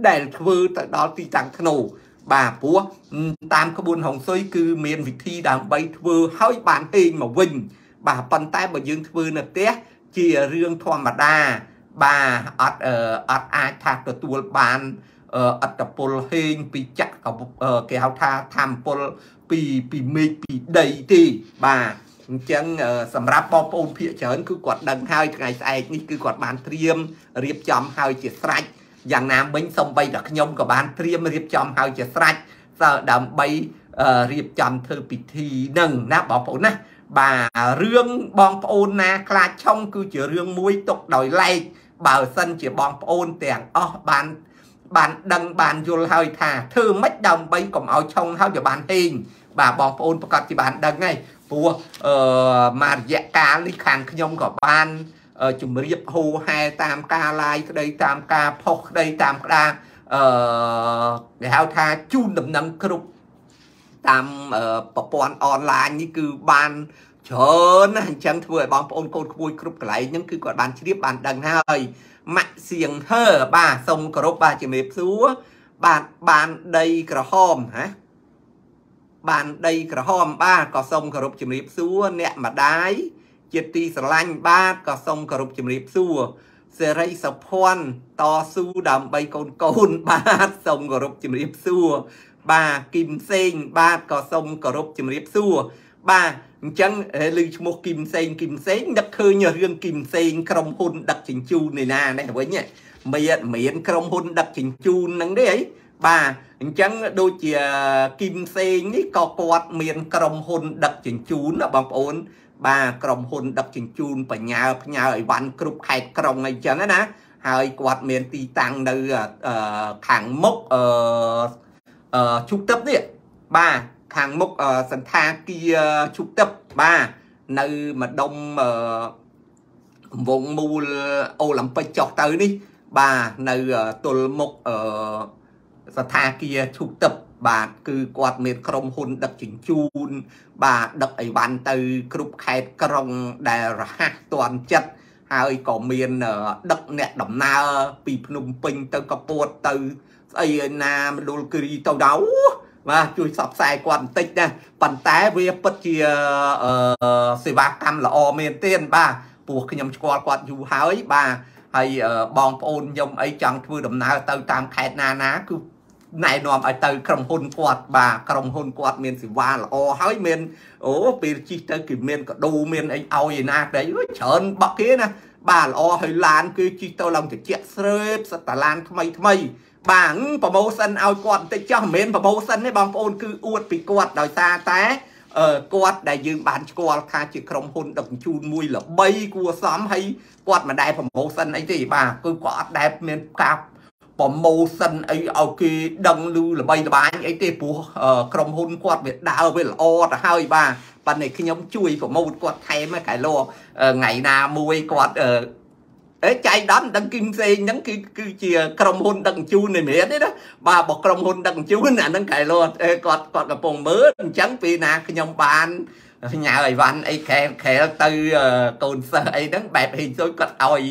ដែលធ្វើទៅដល់ទីតាំងធ្នូបាទព្រោះតាមក្បួនហុងស៊ុយគឺមានវិធីដើម្បីធ្វើឲ្យបានហេងមកវិញ បាទប៉ុន្តែបើយើងធ្វើនៅផ្ទះជារឿងធម្មតាបាទអត់អត់អាចថាទទួលបានអត្តពលហេងពីចក្រគេហៅថាធម្មពលពីពីមេឃពីដីទេបាទ អញ្ចឹងសម្រាប់បងប្អូនភាគច្រើនគឺគាត់ដឹងហើយថ្ងៃស្អែកនេះគឺគាត់បានត្រៀមរៀបចំហើយជាស្រេចយ៉ាងណាមិញសំបីតែខ្ញុំក៏បានត្រៀមរៀបចំហើយជាស្រេចដើម្បីរៀបចំធ្វើពិធីនឹងណាបងប្អូនណាបាទរឿងបងប្អូនណាខ្លាចឆុងគឺជារឿងមួយຕົកដោយឡែកបើសិនជាបងប្អូនទាំងអស់បានបានដឹងបានយល់ហើយថាធ្វើម៉េចដើម្បីកុំឲ្យឆុងហើយវាបានហេងបាទបងប្អូនប្រកាសជាបានដឹងហើយ ព្រោះអឺមករយៈកាលនេះខាងខ្ញុំក៏បានជំរាបហូហែតាមការ live ក្តីតាមការផុសក្តីតាមក្តារអឺគេហៅថាជូនដំណឹងគ្រប់តាមប្រព័ន្ធអនឡាញនេះគឺបានច្រើនណាស់អញ្ចឹងធ្វើឲ្យបងប្អូនកូនក្មួយគ្រប់កន្លែងហ្នឹងគឺគាត់បានជ្រាបបានដឹងហើយម៉ាក់សៀងហឺបាទសូមគោរពបាទជំរាបសួរបាទបានដីក្រហមណា បានដីក្រហមបាទក៏សូមគោរពជំរាបសួរអ្នកម្ដាយជាទីស្រឡាញ់បាទក៏សូមគោរពជំរាបសួរសេរីសុភ័ណ្ឌតស៊ូដើម្បីកូនកូនបាទសូមគោរពជំរាបសួរបាទគឹមសេងបាទក៏សូមគោរពជំរាបសួរបាទអញ្ចឹងឮឈ្មោះគឹមសេងគឹមសេងដឹកឃើញរឿងគឹមសេងក្រុមហ៊ុនដឹកជញ្ជូននេះណានេះវិញមានមានក្រុមហ៊ុនដឹកជញ្ជូនហ្នឹងទេអី បាទអញ្ចឹងដូចជាគឹមសេងនេះក៏គាត់មានក្រុមហ៊ុនដឹកជញ្ជូនណាបងប្អូន បាទក្រុមហ៊ុនដឹកជញ្ជូនបញ្ញាផ្ញើអីវ៉ាន់គ្រប់ខេត្តក្រុងអីចឹងណាហើយគាត់មានទីតាំងនៅខាងមុខអឺជុកទឹកនេះបាទខាងមុខសន្តាគារជុកទឹកបាទនៅម្ដុំវងមូលអូឡ িম্প ិកចុះទៅនេះ បាទនៅទល់មុខអឺ ស្ថាគារឈុកទឹកបាទគឺគាត់មានក្រុមហ៊ុនដឹកជញ្ជូន បាទដឹកអីវ៉ាន់ទៅគ្រប់ខេត្តក្រុងដែលរហ័សទាន់ចិត្តហើយក៏មានដឹកអ្នកដំណើរពីភ្នំពេញទៅកពួតទៅស្អីឯណាមណ្ឌលគិរីទៅដល់បាទជួយសបផ្សាយគាត់បន្តិចណាប៉ុន្តែវាពិតជាសេវាកម្មល្អមែនទែនបាទពោះខ្ញុំស្គាល់គាត់យូរហើយបាទហើយបងប្អូនខ្ញុំអីចង់ធ្វើដំណើរទៅតាមខេត្តណាណាគឺ ណែនាំឲ្យទៅក្រុមហ៊ុនគាត់បាទក្រុមហ៊ុនគាត់មានសេវាល្អហើយមានអូពេលជិះទៅគឺមានកដោមានអីឲ្យឯណាក្តីច្រើនបក់គេណាបាទល្អហើយឡានគឺជិះទៅឡើងត្រជាក់ស្រេបសត្វតាឡានថ្មីថ្មីបាទប្រម៉ូសិនឲ្យគាត់បន្តិចចុះមិនមែនប្រម៉ូសិនទេបងប្អូនគឺអួតពីគាត់ដោយសារតែអឺគាត់ដែលយើងបានស្គាល់ថាជាក្រុមហ៊ុនដឹកជញ្ជូនមួយល្បីគួរសមហើយគាត់មិនដែលប្រម៉ូសិនអីទេបាទគឺគាត់អត់ដែលមានការ ប្រម៉ូសិនអីឲ្យគេដឹងឮល្បីល្បាញអីទេព្រោះក្រុមហ៊ុនគាត់វាដើរវាល្អទៅហើយបាទប៉ុន្តែខ្ញុំជួយប្រម៉ូតគាត់ថែមកែលោថ្ងៃណាមួយគាត់អេចៃដន្យដឹងគឹមផ្សេងហ្នឹងគឺគឺជាក្រុមហ៊ុនដឹកជញ្ជូននៃមានទេណាបាទបើក្រុមហ៊ុនដឹកជញ្ជូនអាហ្នឹងកែលោគាត់គាត់កំពុងមើលអញ្ចឹងពេលណាខ្ញុំបានញ៉ៅអីវ៉ាន់អីខែខែទៅកូនសិស្សអីហ្នឹងបែបហេងសុយគាត់ឲ្យ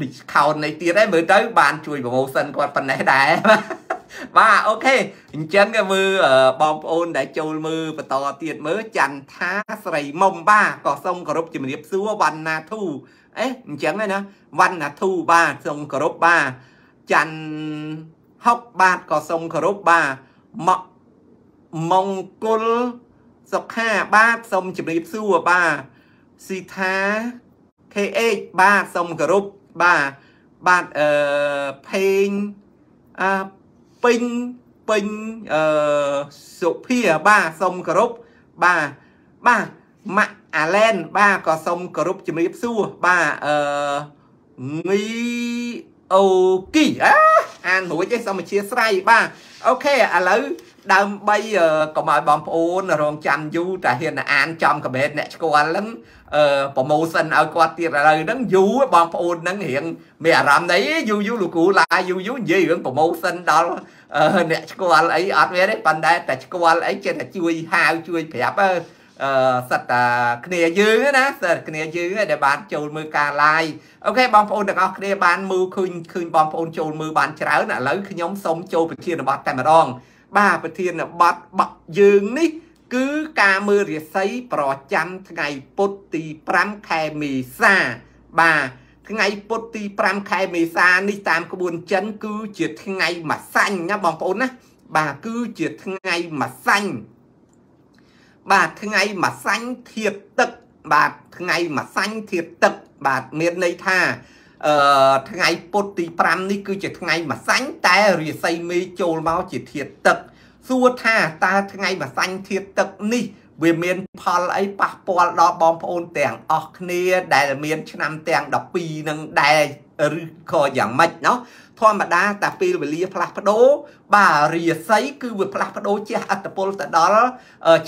discount នៃទៀតហើយមើលទៅបានជួយ promotion គាត់ប៉ុណ្ណេះដែរបាទអូខេអញ្ចឹងមើលបងប្អូនដែលចូលមើលបន្តទៀតមើលច័ន្ទថាស្រីមុំបាទក៏សូមគោរពជំរាបសួរវណ្ណាធូអេអញ្ចឹងហើយណាវណ្ណាធូបាទសូមគោរពបាទច័ន្ទហុកបាទក៏សូមគោរពបាទមកមង្គលសុខាបាទសូមជម្រាបសួរបាទស៊ីថា KH បាទសូមគោរព បាទបាទអឺផេងអឺពេញពេញអឺសុភាបាទសូមគោរពបាទបាទម៉ាក់អាឡែនបាទក៏សូមគោរពជំរាបសួរបាទអឺងីអូគីអាអានរួចទេសូមអធិស្ឋានបាទអូខេឥឡូវ ដើម្បីកុំឲ្យបងប្អូនរងចាំយូរតែហ៊ានអានចំកមែតអ្នកស្គាល់ហ្នឹងអឺប្រម៉ូសិនឲ្យគាត់ទៀតឥឡូវហ្នឹងយូរបងប្អូនហ្នឹងរៀងមានអារម្មណ៍អីយូរយូរលោកគ្រូឡាយូរយូរនិយាយរឿងប្រម៉ូសិនដល់អ្នកស្គាល់អីអត់មានទេប៉ុន្តែតែស្គាល់អីចេះតែជួយហាវជួយប្រាប់អឺសិតតាគ្នាយើងណាសិតគ្នាយើងដែលបានចូលមើលការ live អូខេបងប្អូនទាំងអស់គ្នាបានមើលឃើញឃើញបងប្អូនចូលមើលបានច្រើនឥឡូវខ្ញុំសូមចូលប្រធានបទតែម្ដង បាទប្រធានបទបកយើងនេះ គឺការមើលរាសីប្រចាំថ្ងៃពុធទី5ខែមេសា បាទថ្ងៃពុធទី5ខែមេសានេះតាមក្បួនចិន គឺជាថ្ងៃម្សាញ់ណាបងប្អូនណាបាទគឺជាថ្ងៃម្សាញ់បាទថ្ងៃម្សាញ់ធៀបទឹក បាទថ្ងៃមួយសាញ់ធាតទឹក បាទមានន័យថា អឺថ្ងៃពុទ្ធទី5នេះគឺជាថ្ងៃម្សាញ់តែរាសីមេចូលមកជាធាតទឹកសួរថាតើថ្ងៃម្សាញ់ធាតទឹកនេះវាមានផលអីប៉ះពាល់ដល់បងប្អូនទាំងអស់គ្នាដែលមានឆ្នាំទាំង12នឹងដែរឬក៏យ៉ាងម៉េចណោះធម្មតាតាពេលវេលាផ្លាស់ប្ដូរបាទរាសីគឺវាផ្លាស់ប្ដូរជះអត្តពលទៅដល់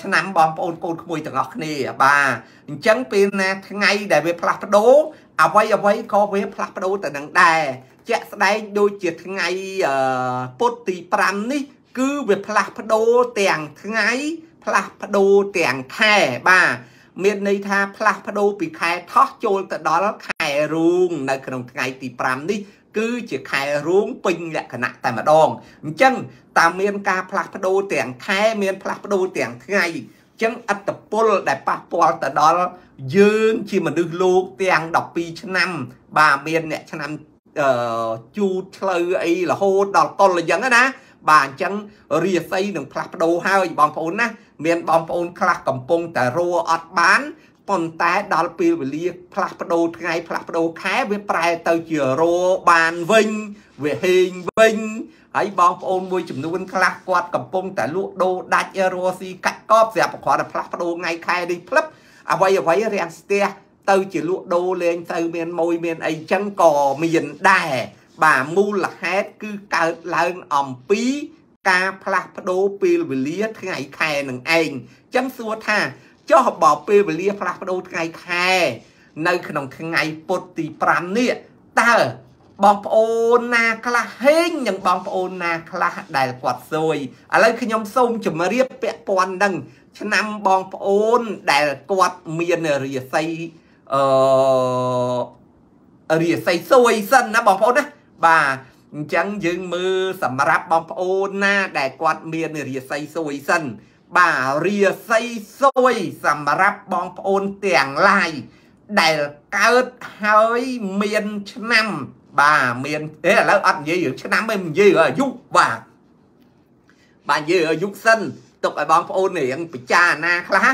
ឆ្នាំបងប្អូនកូនក្មួយទាំងអស់គ្នាបាទអញ្ចឹងពេលណាថ្ងៃដែលវាផ្លាស់ប្ដូរ អ្វីអ្វីក៏វាផ្លាស់ប្ដូរទៅនឹងដែរជាក់ស្ដែងដូចជាថ្ងៃពុទ្ធទី5នេះ គឺវាផ្លាស់ប្ដូរទាំងថ្ងៃ ផ្លាស់ប្ដូរទាំងខែបាទមានន័យថាផ្លាស់ប្ដូរពីខែថោះចូលទៅដល់ខែរូងនៅក្នុងថ្ងៃទី5នេះគឺជាខែរួងពេញលក្ខណៈតែម្ដងអញ្ចឹងតើមានការផ្លាស់ប្ដូរទាំងខែមានផ្លាស់ប្ដូរទាំងថ្ងៃអញ្ចឹងអត្តពលដែលប៉ះពាល់ទៅដល់យើងជាមនុស្សលោកទាំង12ឆ្នាំ បាទមានអ្នកឆ្នាំអឺជូតឆ្លូវអីរហូតដល់តុលអញ្ចឹងណាបាទអញ្ចឹងរាសីនឹងផ្លាស់ប្ដូរហើយបងប្អូនណាមានបងប្អូនខ្លះកំពុងតែរੂអត់បានប៉ុន្តែដល់ពេលវេលាផ្លាស់ប្ដូរថ្ងៃផ្លាស់ប្ដូរខែវាប្រែទៅជារោបានវិញវាហេងវិញ ហើយបងប្អូនមួយចំនួនខ្លះគាត់កំពុងតែលក់ដូរដាច់រស់ស៊ីកាច់កបស្រាប់ប្រគ្រាន់តែផ្លាស់ប្ដូរថ្ងៃខែនេះផ្លឹបអ្វីអ្វីរាំងស្ទះទៅជាលក់ដូរលេងទៅមានមួយមានអីចឹងក៏មានដែរបាទមូលហេតុគឺកើតឡើងអំពីការផ្លាស់ប្ដូរពេលវេលាថ្ងៃខែនឹងឯងចឹងសួរថាចុះបើពេលវេលាផ្លាស់ប្ដូរថ្ងៃខែ នៅក្នុងថ្ងៃពុទ្ធទី5នេះតើ បងប្អូនណាខ្លះហេងនិងបងប្អូនណាខ្លះដែលគាត់សួយឥឡូវខ្ញុំសូមជម្រាបពាក់ព័ន្ធនឹងឆ្នាំបងប្អូនដែលគាត់មានរាសីអឺរាសីសួយសិនណាបងប្អូនណាបាទអញ្ចឹងយើងមើលសម្រាប់បងប្អូនណាដែលគាត់មានរាសីសួយសិនបាទរាសីសួយសម្រាប់បងប្អូនទាំងឡាយដែលកើតហើយមានឆ្នាំ បាទមានអេឥឡូវអត់និយាយរឿងឆ្នាំទេនិយាយអាយុបាទបាទនិយាយអាយុសិនទុកឲ្យបងប្អូនរៀងពិចារណាខ្លះ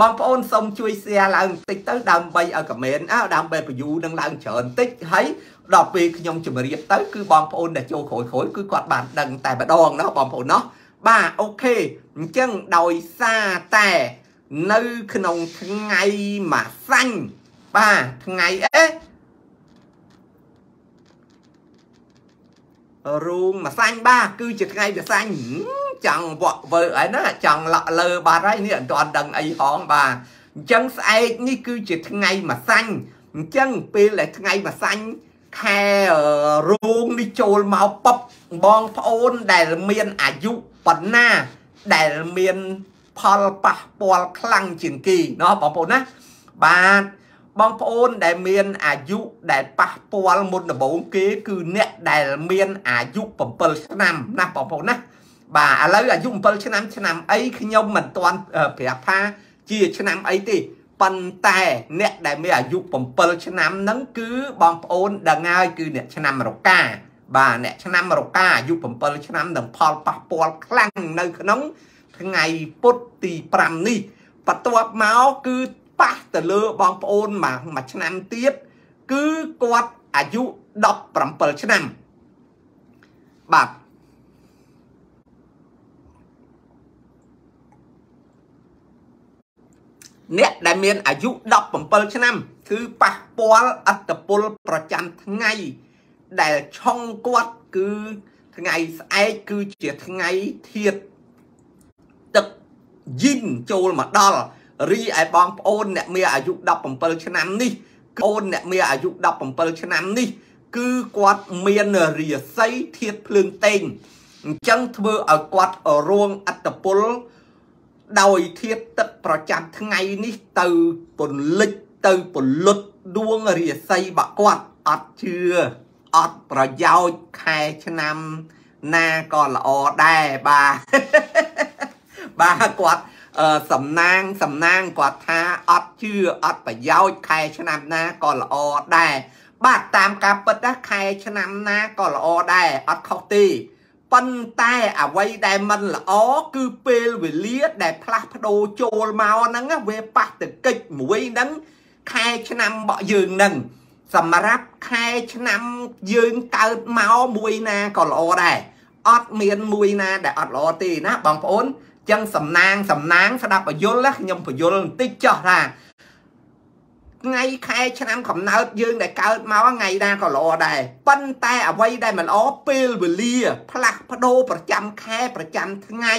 បងប្អូនសូមជួយ share ឡើងបន្តិចទៅដើម្បីឲ្យ comment អើដើម្បី view នឹងឡើងច្រើនបន្តិចហើយដល់ពេលខ្ញុំជម្រាបទៅគឺបងប្អូនដែលចូលក្រោយក្រោយគឺគាត់បានដឹងតែម្ដងណាបងប្អូនណោះបាទអូខេអញ្ចឹងដោយសារតែនៅក្នុងថ្ងៃមួយសាញ់បាទថ្ងៃអេ រូងមួយសាញ់បាទគឺជាថ្ងៃមួយសាញ់ចង់វក់វើអីណាចង់លក់លើបាត់ហើយនេះអត់ទាន់ដឹងអីហងបាទអញ្ចឹងស្អែកនេះគឺជាថ្ងៃមួយសាញ់អញ្ចឹងពេលដែលថ្ងៃមួយសាញ់ខែរូងនេះចូលមកពប់បងប្អូនដែលមានអាយុប៉ុណ្ណាដែលមានផលប៉ះពាល់ខ្លាំងជាងគេណោះបងប្អូនណាបាទ បងប្អូនដែលមានអាយុដែលប៉ះពាល់មុនដំបូងគេ គឺអ្នកដែលមានអាយុ7ឆ្នាំណាបងប្អូនណាបាទឥឡូវអាយុ7ឆ្នាំឆ្នាំអីខ្ញុំមិនទាន់ប្រាប់ថាជាឆ្នាំអីទេប៉ុន្តែអ្នកដែលមានអាយុ7ឆ្នាំហ្នឹងគឺបងប្អូនដឹងហើយគឺអ្នកឆ្នាំរកាបាទអ្នកឆ្នាំរកាអាយុ7ឆ្នាំនឹងផលប៉ះពាល់ខ្លាំងនៅក្នុងថ្ងៃពុទ្ធទី5នេះបន្ទាប់មកគឺ ប៉ះទៅលើបងប្អូនមួយមួយឆ្នាំទៀតគឺគាត់អាយុ17ឆ្នាំបាទអ្នកដែលមានអាយុ17ឆ្នាំ គឺប៉ះពាល់អត្តពលប្រចាំថ្ងៃ ដែលឆុងគាត់គឺថ្ងៃស្អែកគឺជាថ្ងៃធាតទឹកយិនចូលមកដល់ រីឯបងប្អូនអ្នកមានអាយុ17ឆ្នាំនេះកូនអ្នកមានអាយុ17ឆ្នាំនេះ គឺគាត់មានរាសីធាតភ្លើងតេងអញ្ចឹងធ្វើឲ្យគាត់រងអត្តពលដោយធាតទឹកប្រចាំថ្ងៃនេះទៅពន្លិចទៅពលុតដួងរាសីបគាត់អត់ជឿអត់ប្រយោជន៍ខែឆ្នាំណាក៏ល្អដែរបាទបាទគាត់ សំណាងសំណាងគាត់ថាអត់ជឿអត់ប្រយោជន៍ខែឆ្នាំណាក៏ល្អដែរបាទតាមការពិតណាខែឆ្នាំណាក៏ល្អដែរអត់ខុសទេប៉ុន្តែអ្វីដែលមិនល្អគឺពេលវេលាដែលផ្លាស់ប្ដូរចូលមកហ្នឹងវាប៉ះទៅកិច្ចមួយហ្នឹងខែឆ្នាំរបស់យើងនឹងសម្រាប់ខែឆ្នាំយើងកើតមកមួយណាក៏ល្អដែរអត់មានមួយណាដែលអត់ល្អទេណាបងប្អូន ចឹងសំណាងសំណាងស្ដាប់បញ្យលខ្ញុំបញ្យលបន្តិចចោះថាថ្ងៃខែឆ្នាំកំណើតយើងដែលកើតមកថ្ងៃណាក៏ល្អដែរប៉ុន្តែអ្វីដែលមិនល្អពេលវេលា ផ្លាស់ប្ដូរប្រចាំខែប្រចាំថ្ងៃ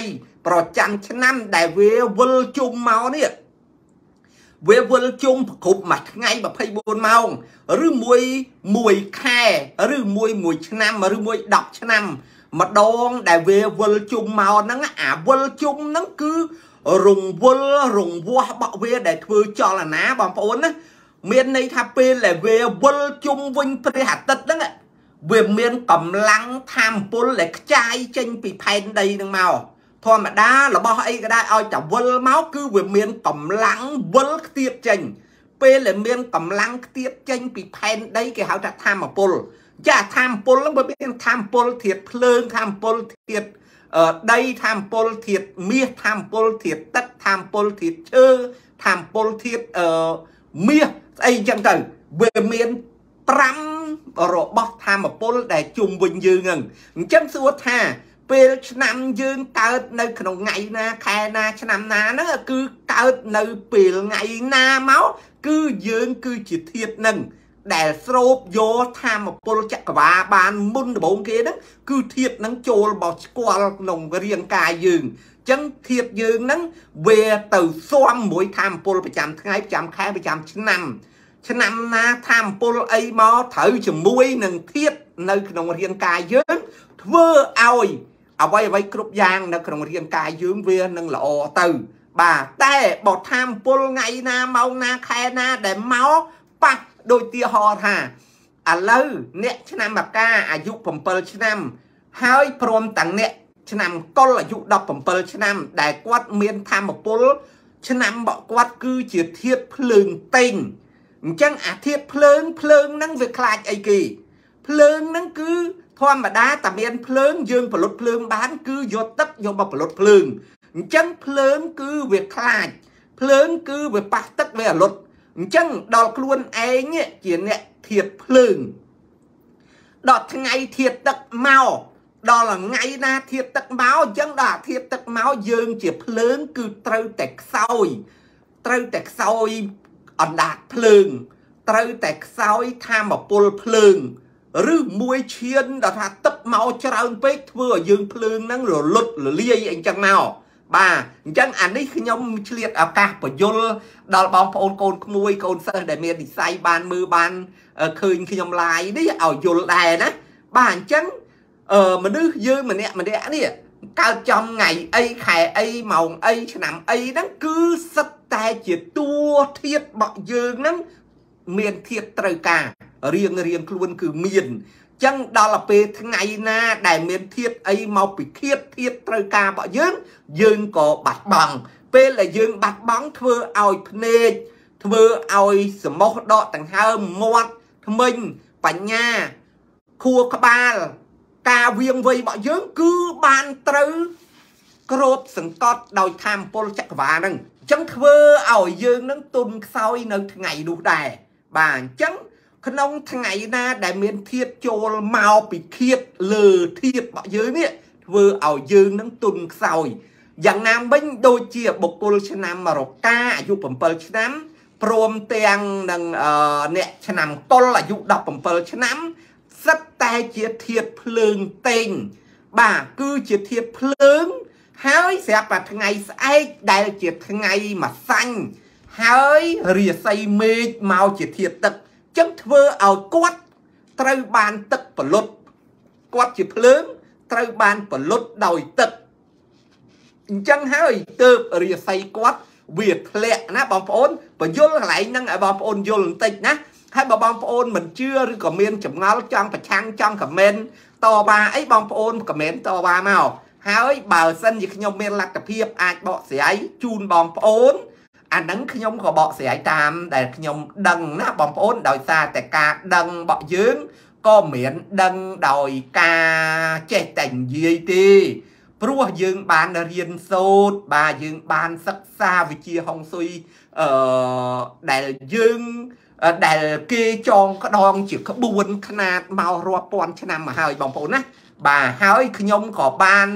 ប្រចាំឆ្នាំដែលវាវិលជុំមកនេះវាវិលជុំប្រគប់មួយថ្ងៃ24ម៉ោង ឬមួយមួយខែឬមួយមួយឆ្នាំឬមួយ10ឆ្នាំ ម្ដងដែលវាវិលជុំមកហ្នឹងអាវិលជុំហ្នឹងគឺរង្វល់រង្វាស់បក់វាដែលធ្វើចលនាបងប្អូនណាមានន័យថាពេលដែលវាវិលជុំវិញព្រះអាទិត្យហ្នឹងវាមានកម្លាំងធម្មពលដែលខ្ចាយចេញពីផែនដីហ្នឹងមកធម្មតារបស់អីក៏ដែរឲ្យតែវិលមកគឺវាមានកម្លាំងវិលខ្ទាតចេញ ពេលដែលមានកម្លាំងខ្ទាតចេញពីផែនដីគេហៅថាធម្មពល ចាធម្មពលហ្នឹងវាមានធម្មពលធាតភ្លើងធម្មពលធាតដីធម្មពលធាតមាសធម្មពលធាតទឹកធម្មពលធាតឈើធម្មពលធាតអឺមាសស្អីចឹងទៅវាមាន5របស់ធម្មពលដែលជុំវិញយើងហ្នឹងអញ្ចឹងសួរថាពេលឆ្នាំយើងកើតនៅក្នុងថ្ងៃណាខែណាឆ្នាំណាហ្នឹងគឺកើតនៅពេលថ្ងៃណាមកគឺយើងគឺជាធាតហ្នឹង ដែលស្រូបយកធម្មពលចក្រវាបានមុនដំបូងគេហ្នឹងគឺធាតហ្នឹងចូលបោះស្គាល់ក្នុងរាងកាយយើងអញ្ចឹងធាតយើងហ្នឹងវាទៅស៊ាំមួយធម្មពលប្រចាំថ្ងៃប្រចាំខែប្រចាំឆ្នាំ ឆ្នាំណាធម្មពលអីមកត្រូវជាមួយនឹងធាតនៅក្នុងរាងកាយយើងធ្វើឲ្យអ្វីអ្វីគ្រប់យ៉ាងនៅក្នុងរាងកាយយើងវានឹងល្អទៅបាទតែបើធម្មពលថ្ងៃណាម៉ោងណាខែណាដែលមកប៉ះ ដូចទីហោថាឥឡូវអ្នកឆ្នាំបកាអាយុ7ឆ្នាំ ហើយព្រមទាំងអ្នកឆ្នាំកុលអាយុ17ឆ្នាំ ដែលគាត់មានធម្មពល ឆ្នាំបគាត់គឺជាធាតភ្លើងតេងអញ្ចឹងអាធាតភ្លើងភ្លើងហ្នឹងវាខ្លាចអីគេភ្លើងហ្នឹងគឺធម្មតាតាមានភ្លើងយើងផលិតភ្លើងបាន គឺយកទឹកយកមកផលិតភ្លើងអញ្ចឹងភ្លើងគឺវាខ្លាចភ្លើងគឺវាប៉ះទឹកវាអលត់ អញ្ចឹងដល់ខ្លួនឯងជាអ្នកធៀបភ្លើងដល់ថ្ងៃធៀបទឹកមកដល់ថ្ងៃណាធៀបទឹកមកអញ្ចឹងដល់ធៀបទឹកមកយើងជាភ្លើង គឺត្រូវតែខ្សោយត្រូវតែខ្សោយអណ្ដាតភ្លើង ត្រូវតែខ្សោយធម្មពលភ្លើងឬមួយឈានដល់ថាទឹកមកច្រើនពេកធ្វើឲ្យយើងភ្លើងហ្នឹងរលត់រលាយអីចឹងមក បាទអញ្ចឹងអានេះខ្ញុំឆ្លៀតឱកាសបញ្យលដល់បងប្អូនកូនក្មួយកូនសិស្សដែលមាននិស័យបានមើលបានឃើញខ្ញុំឡាយនេះឲ្យយល់ដែរណាបាទអញ្ចឹងអឺមនុស្សយើងម្នាក់ម្នាក់នេះកើតចំថ្ងៃអីខែអីម៉ោងអីឆ្នាំអីហ្នឹងគឺសិតតែជាតួធៀបរបស់យើងហ្នឹងមានធៀបត្រូវការរៀងរៀងខ្លួនគឺមាន ចឹងដល់ពេលថ្ងៃណាដែលមានធៀបអីមកពិឃាតធៀបត្រូវការរបស់យើងយើងក៏បាត់បង់ពេលដែលយើងបាត់បង់ធ្វើឲ្យភ្នែកធ្វើឲ្យសមោះដកដង្ហើមមាត់ថ្មិញបញ្ញាខួរក្បាល ការវៀងវៃរបស់យើង គឺបានត្រូវគ្របសង្កត់ដោយធម្មពលចក្រវាលហ្នឹងអញ្ចឹងធ្វើឲ្យយើងនឹងទុនខ្សោយនៅថ្ងៃនោះដែរបាទអញ្ចឹង ក្នុងថ្ងៃណាដែលមានធៀបចូលមកពីធៀបលើធៀបរបស់យើងនេះធ្វើឲ្យយើងនឹងទុនខ្សោយយ៉ាងណាមិញដូចជាបុគ្គលឆ្នាំរកាអាយុ7ឆ្នាំព្រមទាំងនឹងអ្នកឆ្នាំតុលអាយុ17ឆ្នាំសិតតែជាធៀបភ្លើងតេងបាទគឺជាធៀបភ្លើង ហើយស្រាប់តែថ្ងៃស្អែកដែលជាថ្ងៃម្សាញ់ហើយរាសីមេឃមកជាធៀបទឹក ចឹងធ្វើឲ្យគាត់ត្រូវបានទឹកពលុតគាត់ជាភ្លើងត្រូវបានពលុតដោយទឹកអញ្ចឹងហើយទើបរាសីគាត់វាធ្លាក់ណាបងប្អូនបញ្យលកន្លែងហ្នឹងឲ្យបងប្អូនយល់បន្តិចណាហើយបើបងប្អូនមិនជឿឬក៏មានចម្ងល់ចង់ប្រឆាំងចង់ខមមិនតវ៉ាអីបងប្អូនខមមិនតវ៉ាមកហើយបើសិនជាខ្ញុំមានលទ្ធភាពអាចបកស្រាយជូនបងប្អូន អាហ្នឹងខ្ញុំក៏បកស្រាយតាមដែលខ្ញុំដឹងណាបងប្អូនដោយសារតែការដឹងរបស់យើងក៏មានដឹងដោយការចេះតែនិយាយទេព្រោះយើងបានរៀនសូត្របាទយើងបានសិក្សាវិជាហុងស៊ុយអឺដែលយើងដែលគេចងក្តងជាក្បួនຂណាតមករាប់ពាន់ឆ្នាំមកហើយបងប្អូនណាបាទហើយខ្ញុំក៏បាន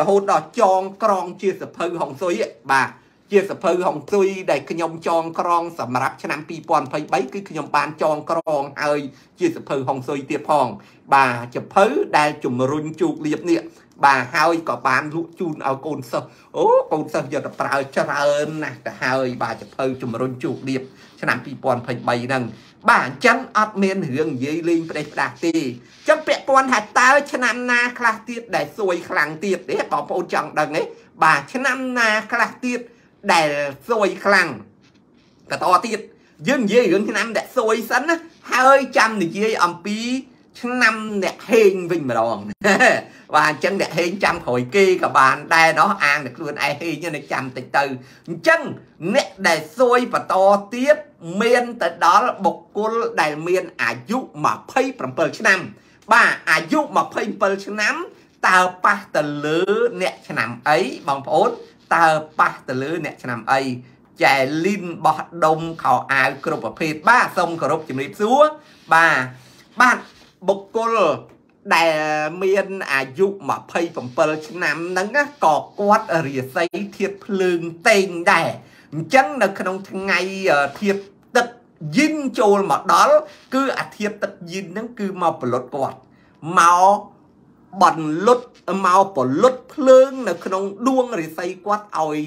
រហូតដល់ចងក្រងជាសភៅហុងស៊ុយបាទ ជាសភៅហុងស៊ុយដែលខ្ញុំចងក្រងសម្រាប់ឆ្នាំ2023គឺខ្ញុំបានចងក្រងហើយជាសភៅហុងស៊ុយទៀតផង បាទចភៅដែលជំរុញជោគលៀបនេះបាទហើយក៏បានលក់ជូនឲ្យកូនសិស្សអូកូនសិស្សយកទៅប្រើច្រើនណាស់ទៅហើយបាទចភៅជំរុញជោគលៀបឆ្នាំ2023ហ្នឹងបាទអញ្ចឹងអត់មានរឿងនិយាយលេងផ្ដេសផ្ដាស់ទេអញ្ចឹងពាក់ព័ន្ធថាតើឆ្នាំណាខ្លះទៀតដែលសួយខ្លាំងទៀតទេបងប្អូនចង់ដឹងទេបាទឆ្នាំណាខ្លះទៀត ដែលសួយខ្លាំងបន្តទៀតយើងនិយាយរឿងឆ្នាំដែលសួយសិនណាហើយចាំនិយាយអំពីឆ្នាំអ្នកហេងវិញម្ដងបាទអញ្ចឹងអ្នកហេងចាំក្រោយគេក៏បានដែរណោះអាងតែខ្លួនឯងហេងនឹងចាំតិចទៅអញ្ចឹងអ្នកដែលសួយបន្តទៀតមានទៅដល់បុគ្គលដែលមានអាយុ27ឆ្នាំ បាទអាយុ27ឆ្នាំតើប៉ះទៅលើអ្នកឆ្នាំអីបងប្អូន តើប៉ះទៅលើអ្នកឆ្នាំអីចែលីនបោះដុំខោអាវគ្រប់ប្រភេទបាទសូមគោរពជំរាបសួរបាទបាទបុគ្គលដែលមានអាយុ27ឆ្នាំហ្នឹងក៏គាត់រាសីធៀបភ្លើងតេងដែរអញ្ចឹងនៅក្នុងថ្ងៃធៀបទឹកយិនចូលមកដល់គឺអាធៀបទឹកយិនហ្នឹងគឺមកប្រលត់គាត់មក បន្លត់មកពលុតភ្លើង នៅ ក្នុងដួងរិស័យគាត់ឲ្យ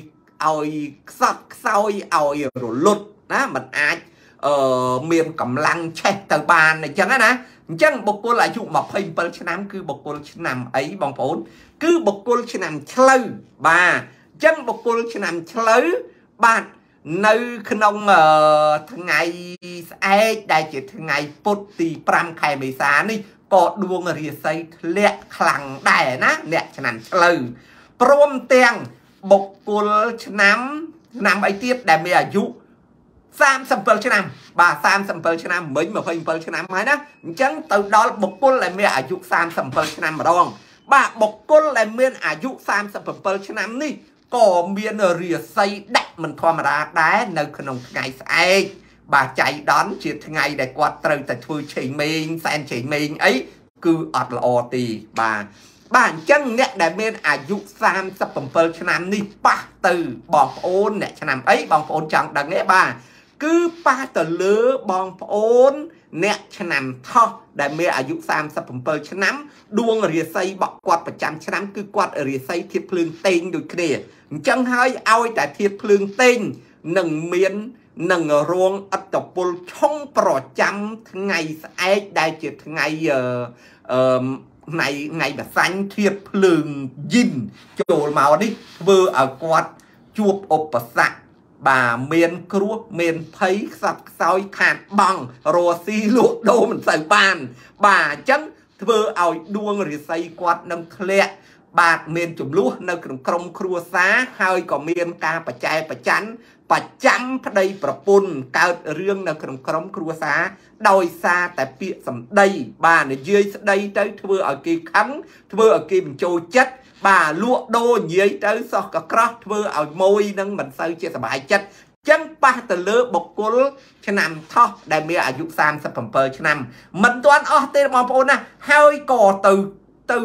ឲ្យខ្សត់ខ្សោយឲ្យរលត់ណាมันអាចអឺមានកម្លាំងឆេះទៅបានអញ្ចឹងណាអញ្ចឹងបុគ្គលអាយុ27ឆ្នាំ គឺបុគ្គលឆ្នាំអីបងប្អូន គឺបុគ្គលឆ្នាំឆ្លូវបាទអញ្ចឹងបុគ្គលឆ្នាំឆ្លូវបាទនៅក្នុងថ្ងៃស្អែកដែលជាថ្ងៃពុទ្ធទី5ខែមេសានេះ ក៏ដួងរាសីធ្លាក់ខ្លាំងដែរណាអ្នកឆ្នាំឆ្លូវព្រមទាំងបុគ្គលឆ្នាំឆ្នាំអីទៀតដែលមានអាយុ37ឆ្នាំបាទ37ឆ្នាំមិញ27ឆ្នាំហើយណាអញ្ចឹងទៅដល់បុគ្គលដែលមានអាយុ37ឆ្នាំម្ដងបាទបុគ្គលដែលមានអាយុ37ឆ្នាំនេះក៏មានរាសីដាក់មិនធម្មតាដែរនៅក្នុងថ្ងៃស្អែក បាទចៃដន្យជាថ្ងៃដែលគាត់ត្រូវតែធ្វើឆេងមេងសែនឆេងមេងអីគឺអត់ល្អទេបាទបាទអញ្ចឹងអ្នកដែលមានអាយុ37ឆ្នាំនេះប៉ះទៅបងប្អូនអ្នកឆ្នាំអីបងប្អូនចង់ដឹងទេបាទគឺប៉ះទៅលើបងប្អូន អ្នកឆ្នាំថោះដែលមានអាយុ37ឆ្នាំ ដួងរាសីបក់គាត់ប្រចាំឆ្នាំគឺគាត់រាសីធៀបភ្លើងតេងដូចគ្នាអញ្ចឹងហើយឲ្យតែធៀបភ្លើងតេងនឹងមាន នឹងរងអត្តពលឆុងប្រចាំថ្ងៃស្អែកដែលជាថ្ងៃអឺថ្ងៃថ្ងៃបសាញ់ធៀបភ្លើងយិនចូលមកនេះធ្វើឲ្យគាត់ជួបឧបសគ្គបាទមានគ្រោះមានភ័យខ្សត់ខ្សោយខាតបង់រស់ស៊ីលក់ដូរមិនសូវបាន បាទអញ្ចឹងធ្វើឲ្យដួងរិស័យគាត់នឹងធ្លាក់ បាទមានចំនួននៅក្នុងក្រមគ្រួសារហើយក៏មានការបច្ច័យប្រច័នប្រចាំប្តីប្រពន្ធកើតរឿងនៅក្នុងក្រមគ្រួសារដោយសារតែពាក្យសម្ដី បាទនិយាយស្ដីទៅធ្វើឲ្យគេខឹងធ្វើឲ្យគេបញ្ចូលចិត្តបាទលក់ដូរនិយាយទៅសោះកក្រោះធ្វើឲ្យមួយនឹងមិនសូវជាសុបាយចិត្តចឹងប៉ះទៅលើបុគ្គលឆ្នាំថោះដែលមានអាយុ37ឆ្នាំ មិនទាន់អស់ទេបងប្អូនណាហើយក៏ទៅទៅ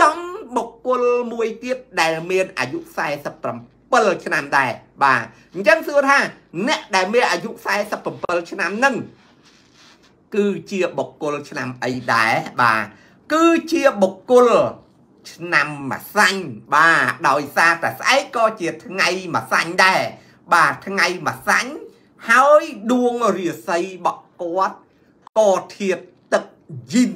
ចង់ បុគ្គលមួយទៀតដែលមានអាយុ47ឆ្នាំដែរបាទអញ្ចឹងសួរថាអ្នកដែលមានអាយុ47ឆ្នាំនឹងគឺជាបុគ្គលឆ្នាំអីដែរបាទគឺជាបុគ្គលឆ្នាំម្សាញ់បាទដោយសារតែស្អែកក៏ជាថ្ងៃម្សាញ់ដែរបាទថ្ងៃម្សាញ់ហើយដួងរាសីបកគាត់ក៏ធៀបទឹកយិន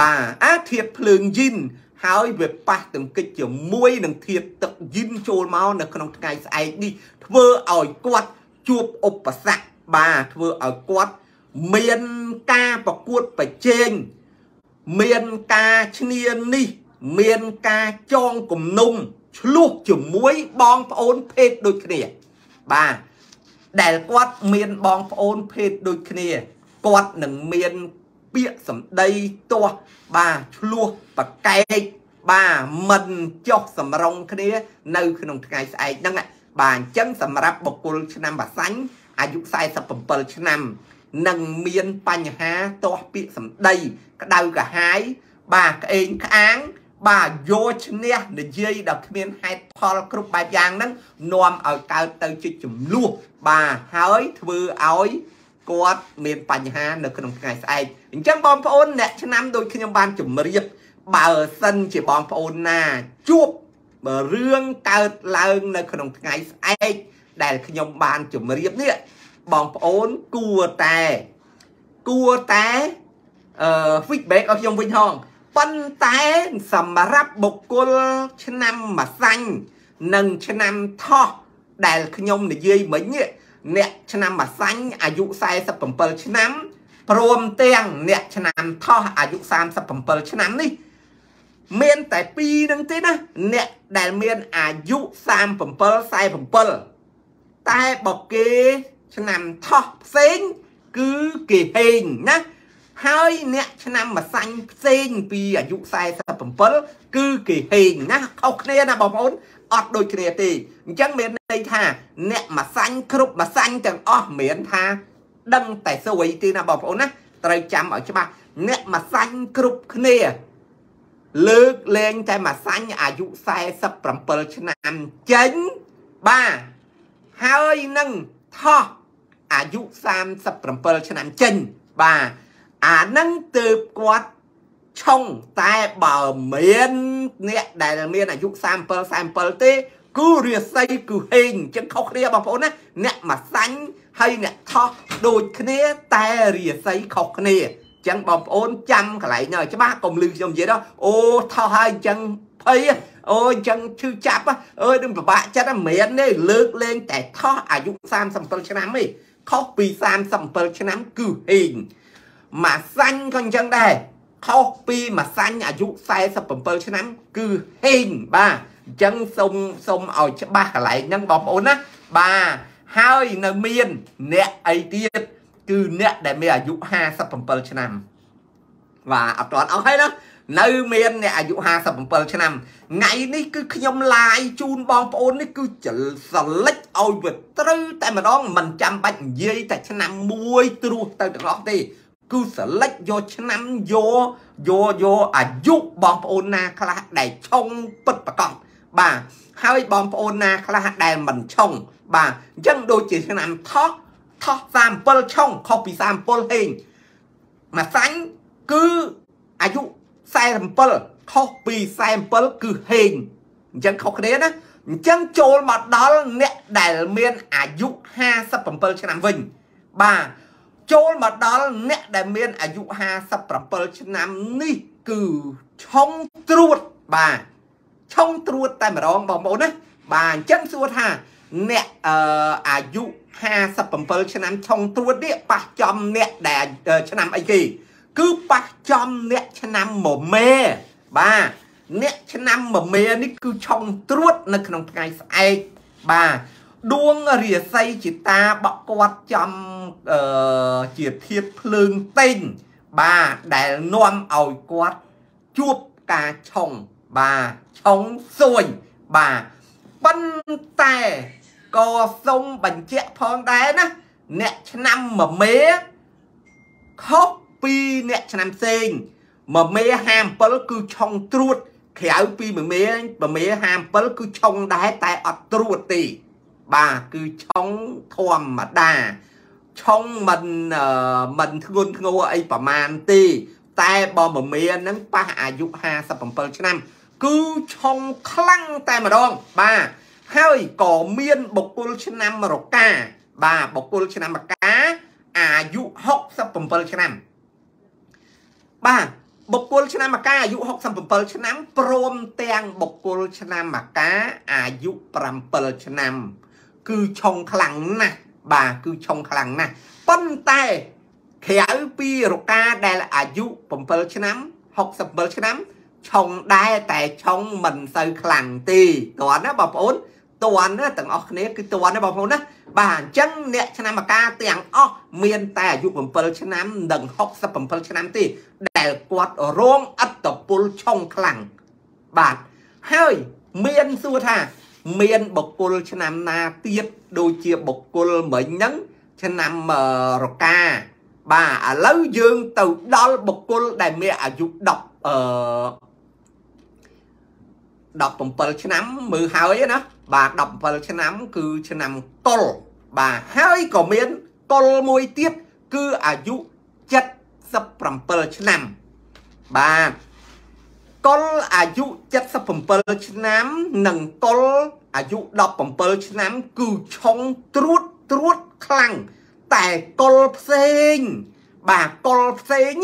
បាទអាធៀបភ្លើងយិន ហើយវាប៉ះទង្គិចជាមួយនឹងធៀបទឹកយិនចូលមកនៅក្នុងថ្ងៃស្អែកនេះធ្វើឲ្យគាត់ជួបឧបសគ្គបាទធ្វើឲ្យគាត់មានការប្រកួតប្រជែងមានការឈ្នានេះ មានការចងគំនុំឆ្លោះជាមួយបងប្អូនភេទដូចគ្នា បាទដែលគាត់មានបងប្អូនភេទដូចគ្នាគាត់នឹងមាន ពាក្យសម្ដីទាស់បាទឆ្លោះប្រកែកបាទមិនចុះសម្រងគ្នានៅ ក្នុងថ្ងៃស្អែកហ្នឹងបាទអញ្ចឹងសម្រាប់បុគ្គលឆ្នាំបាសាញ់អាយុ47ឆ្នាំនឹងមានបញ្ហាទាស់ពាក្យសម្ដី ក្តៅកាហាយបាទក្អេងក្អាង បាទយកឈ្នះនិយាយដល់គ្មានហេតុផលគ្រប់បែបយ៉ាងហ្នឹងនាំឲ្យកើតទៅជាចំនួនបាទហើយធ្វើឲ្យ គាត់មានបញ្ហានៅក្នុងថ្ងៃស្អែកអញ្ចឹងបងប្អូនអ្នកឆ្នាំដូចខ្ញុំបានជម្រាបបើសិនជាបងប្អូនណា ជួបបើរឿងកើតឡើងនៅក្នុងថ្ងៃស្អែកដែលខ្ញុំបានជម្រាបនេះបងប្អូនគួរតែគួរតែអឺ feedback ឲ្យខ្ញុំវិញហងប៉ុន្តែសម្រាប់បុគ្គលឆ្នាំម្សាញ់និងឆ្នាំថោះដែលខ្ញុំនិយាយមិញនេះ អ្នកឆ្នាំម្សាញ់អាយុ47ឆ្នាំព្រមទាំងអ្នកឆ្នាំថោះអាយុ37ឆ្នាំនេះ មានតែពីរនឹងទេណាអ្នកដែលមានអាយុ37 47តែបើគេឆ្នាំថោះផ្សេង គឺគេហេងណាហើយអ្នកឆ្នាំម្សាញ់ផ្សេងពីអាយុ47គឺគេហេងណាខុសគ្នាណាបងប្អូន អត់ដូចគ្នាទេអញ្ចឹងមានន័យថាអ្នកម្សាញ់គ្រប់ម្សាញ់ទាំងអស់មានថា ដឹងតែសួយទេណាបងប្អូនណាត្រូវចាំឲ្យច្បាស់អ្នកម្សាញ់គ្រប់គ្នាលើកលែងតែម្សាញ់អាយុ47ឆ្នាំចេញបាទហើយនឹងថោះអាយុ37ឆ្នាំចេញបាទអានឹងទើបគាត់ ឆុងតែបើមានអ្នកដែលមានអាយុ37 37ទេគឺរាសីគឺហេងអញ្ចឹងខុសគ្នាបងប្អូនណាអ្នកមួយសាញ់ហើយអ្នកថោះដូចគ្នាតែរាសីខុសគ្នាអញ្ចឹងបងប្អូនចាំកន្លែងនោះច្បាស់កុំលឺខ្ញុំនិយាយដល់អូថោះហើយអញ្ចឹងភ័យអូអញ្ចឹងឈឺចាប់អើយនឹងពិបាកចិត្តមិនមែនទេលើកលែងតែថោះអាយុ37ឆ្នាំទេខុសពី37ឆ្នាំគឺហេងម៉ាសាញ់ក៏អញ្ចឹងដែរ ខុសពីម៉ាសាញ់អាយុ47ឆ្នាំ គឺហេងបាទអញ្ចឹងសូមសូមឲ្យច្បាស់កន្លែងហ្នឹងបងប្អូនណាបាទហើយនៅមានអ្នកអីទៀតគឺអ្នកដែលមានអាយុ57ឆ្នាំបាទអត់ទាន់អស់ហើយណានៅមានអ្នកអាយុ57ឆ្នាំថ្ងៃនេះគឺខ្ញុំឡាយជូនបងប្អូននេះគឺចសលិចឲ្យវាត្រូវតែម្ដងមិនចាំបាច់និយាយតែឆ្នាំមួយត្រួសទៅទាំងអស់ទេ គឺសលិចយកឆ្នាំយកយកយកអាយុបងប្អូនណាខ្លះដែលឆុងពិតប្រកបបាទហើយបងប្អូនណាខ្លះដែលមិនឆុងបាទអញ្ចឹងដូចជាឆ្នាំថោះថោះ37ឆុងខុសពី37ហេងមួយសាញ់គឺអាយុ47ខុសពី47គឺហេងអញ្ចឹងខុសគ្នាណាអញ្ចឹងចូលមកដល់អ្នកដែលមានអាយុ57ឆ្នាំវិញបាទ ចូលមកដល់អ្នកដែលមានអាយុ57ឆ្នាំនេះគឺឆុងត្រួតបាទឆុងត្រួតតែម្ដងបងប្អូនណាបាទអញ្ចឹងសួរថាអ្នកអឺអាយុ57ឆ្នាំឆុងត្រួតនេះប៉ះចំអ្នកដែលឆ្នាំអីគេគឺប៉ះចំអ្នកឆ្នាំមមេបាទអ្នកឆ្នាំមមេនេះគឺឆុងត្រួតនៅក្នុងថ្ងៃស្អែកបាទ ដួងរាសីជាតាបកគាត់ចំអឺជាធៀបភ្លើងតេងបាទដែលនាំឲ្យគាត់ជួបការឆុងបាទឆុងសួយបាទប៉ុន្តែក៏សូមបញ្ជាក់ផងដែរណាអ្នកឆ្នាំមមេខុសពីអ្នកឆ្នាំផ្សេងមមេ57គឺឆុងត្រួតក្រៅពីមមេមមេ57គឺឆុងដែរតែអត់ត្រួតទេ បាទគឺឆុងធម្មតាឆុងមិនមិនធ្ងន់ធ្ងរអីប្រមាណទេ តែបើមមាហ្នឹងប៉ះអាយុ57ឆ្នាំ គឺឆុងខ្លាំងតែម្ដង បាទហើយក៏មានបុគ្គលឆ្នាំរកា បាទបុគ្គលឆ្នាំរកាអាយុ67ឆ្នាំ បាទបុគ្គលឆ្នាំមកកាអាយុ67ឆ្នាំព្រមទាំងបុគ្គលឆ្នាំមកកាអាយុ7ឆ្នាំ គឺឆុងខ្លាំងណាស់បាទគឺឆុងខ្លាំងណាស់ប៉ុន្តែក្រៅពីរកាដែលអាយុ7ឆ្នាំ67ឆ្នាំឆុងដែរតែឆុងមិនសូវខ្លាំងទេតើណាបងប្អូនតន់ណាទាំងអស់គ្នាគឺតន់ណាបងប្អូនណាបាទអញ្ចឹងអ្នកឆ្នាំមកការទាំងអស់មានតែអាយុ7ឆ្នាំនិង67ឆ្នាំទេដែលគាត់រងអត្តពលឆុងខ្លាំងបាទហើយមានសួរថា មានបុគ្គលឆ្នាំណាទៀតដូចជាបុគ្គលមិញហ្នឹងឆ្នាំរកាបាទឥឡូវយើងទៅដល់បុគ្គលដែលមានអាយុ10អឺ17ឆ្នាំមើលហើយណាបាទ17ឆ្នាំគឺឆ្នាំកុលបាទហើយក៏មានកុលមួយទៀតគឺអាយុ77ឆ្នាំបាទកុលអាយុ77ឆ្នាំនិងកុល អាយុ17ឆ្នាំ គឺឆុងត្រួតត្រួតខ្លាំងតែកុលផ្សេង បាទកុលផ្សេង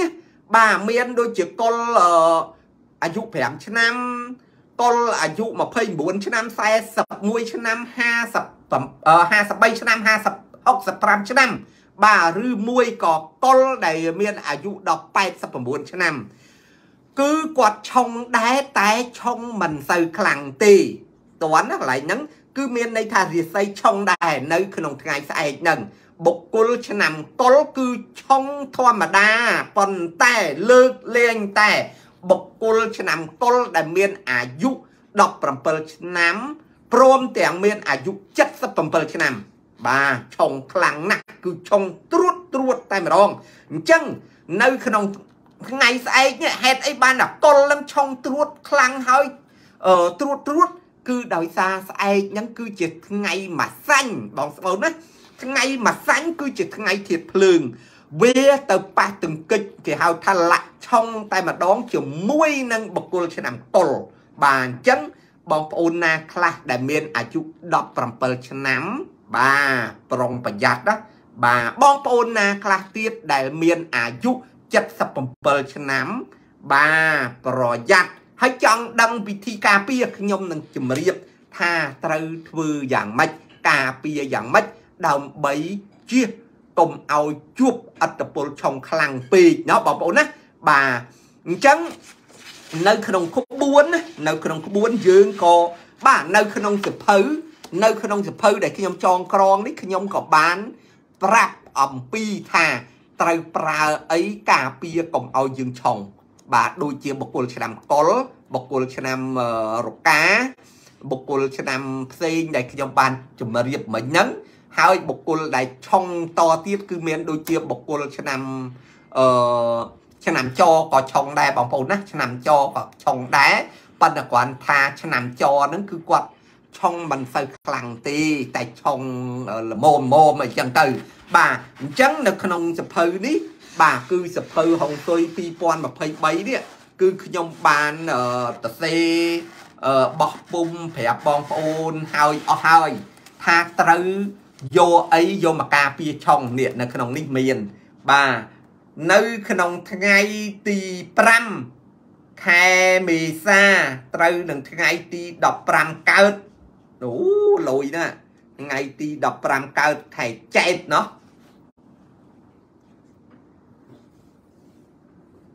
បាទមានដូចជាកុលអាយុ5ឆ្នាំកុលអាយុ29ឆ្នាំ41ឆ្នាំ50 53ឆ្នាំ50 65ឆ្នាំ បាទឬមួយក៏កុលដែលមានអាយុដល់89ឆ្នាំ គឺគាត់ឆុងដែរតែឆុងមិនសូវខ្លាំងទេ តន់ណាកន្លែងហ្នឹងគឺមានន័យថារាសីឆុងដែរនៅ ក្នុងថ្ងៃស្អែកហ្នឹងបុគ្គលឆ្នាំកុលគឺឆុងធម្មតាប៉ុន្តែលើកលែងតែ បុគ្គលឆ្នាំកុលដែលមានអាយុ17ឆ្នាំព្រមទាំងមានអាយុ77ឆ្នាំ បាទឆុងខ្លាំងណាស់គឺឆុងត្រួតត្រួតតែម្ដងអញ្ចឹងនៅក្នុងថ្ងៃស្អែកនេះហេតុអីបានតែកុលនឹងឆុងត្រួតខ្លាំងហើយអឺត្រួតត្រួត គឺដោយសារស្អែកហ្នឹងគឺជាថ្ងៃម៉ាសាញ់បងស្បូនណាថ្ងៃម៉ាសាញ់គឺជាថ្ងៃធាតភ្លើងវាទៅប៉ះទង្គិចគេហៅថាលាក់ឆុងតែម្ដងជាមួយនឹងបកុលឆ្នាំកុលបាទអញ្ចឹងបងប្អូនណាខ្លះដែលមានអាយុ17ឆ្នាំបាទប្រុងប្រយ័ត្នណាបាទបងប្អូនណាខ្លះទៀតដែលមានអាយុ77ឆ្នាំបាទប្រយ័ត្ន ហើយចង់ដឹងវិធីការពារខ្ញុំនឹងជម្រាបថាត្រូវធ្វើយ៉ាងម៉េចការពារយ៉ាងម៉េចដើម្បីជៀសកុំឲ្យជួបអត្តពលឆុងខ្លាំងពេកណាបងប្អូនណាបាទអញ្ចឹងនៅក្នុងក្បួននៅក្នុងក្បួនយើងក៏បាទនៅក្នុងសភៅនៅក្នុងសភៅដែលខ្ញុំចងក្រងនេះខ្ញុំក៏បានប្រាប់អំពីថាត្រូវប្រើអីការពារកុំឲ្យយើងឆុង បាទដូចជាបុគ្គលឆ្នាំកុលបុគ្គលឆ្នាំរកាបុគ្គលឆ្នាំផ្សេងដែលខ្ញុំបានជម្រាបមិញហ្នឹងហើយបុគ្គលដែលឆុងតទៀតគឺមានដូចជាបុគ្គលឆ្នាំអឺឆ្នាំចក៏ឆុងដែរបងប្អូនណាឆ្នាំចក៏ឆុងដែរប៉ុន្តែគ្រាន់ថាឆ្នាំចហ្នឹងគឺគាត់ឆុងមិនសូវខ្លាំងទេតែឆុងល្មមល្មមអញ្ចឹងទៅ បាទអញ្ចឹងនៅក្នុងសភៅនេះ បាទគឺសភៅហុងស៊ុយ2023នេះគឺខ្ញុំបានតសេបោះពុំប្រាប់បងប្អូនហើយអស់ហើយថាត្រូវយកអីយកមកការពារឆុងនេះនៅក្នុងនេះមាន បាទនៅក្នុងថ្ងៃទី5ខែមេសាត្រូវនឹងថ្ងៃទី15កើតអូលយណាថ្ងៃទី15កើតខែចែកเ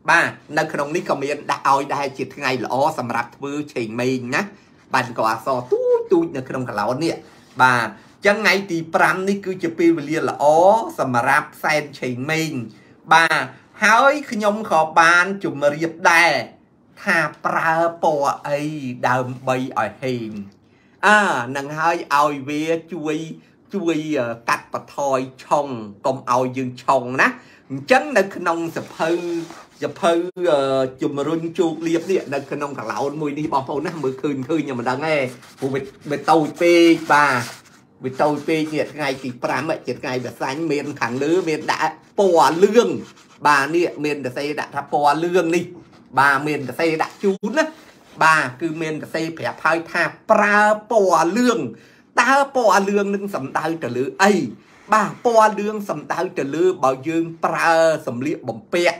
បាទនៅក្នុងនេះក៏មានដាក់ឲ្យដែរជាថ្ងៃល្អសម្រាប់ធ្វើឆេងមេងណាបាទក៏អសទូចទូចនៅក្នុងកឡោននេះបាទចឹងថ្ងៃទី5នេះគឺជាពេលវេលាល្អសម្រាប់សែនឆេងមេងបាទហើយខ្ញុំក៏បានជំរាបដែរថាប្រើពណ៌អីដើម្បីឲ្យហេងអើនឹងហើយឲ្យវាជួយជួយកាត់បន្ថយឆុងកុំឲ្យយើងឆុងណាអញ្ចឹងនៅក្នុងសភៅ សភៅជំរុញជោគលៀបនេះនៅក្នុងកឡោនមួយនេះបងប្អូនណាមើលឃើញឃើញខ្ញុំមិនដឹងទេព្រោះវាតូចពេកបាទវាតូចពេកនេះថ្ងៃទី5ជាថ្ងៃវាសាញ់មានខាងលើមានដាក់ពណ៌លឿងបាទនេះមានសរសេរដាក់ថាពណ៌លឿងនេះ បាទមានសរសេរដាក់ជូនណាបាទគឺមានសរសេរប្រាប់ហើយថាប្រើពណ៌លឿងតើពណ៌លឿងនឹងសំដៅទៅលើអីបាទពណ៌លឿងសំដៅទៅលើបើយើងប្រើសម្លៀកបំពាក់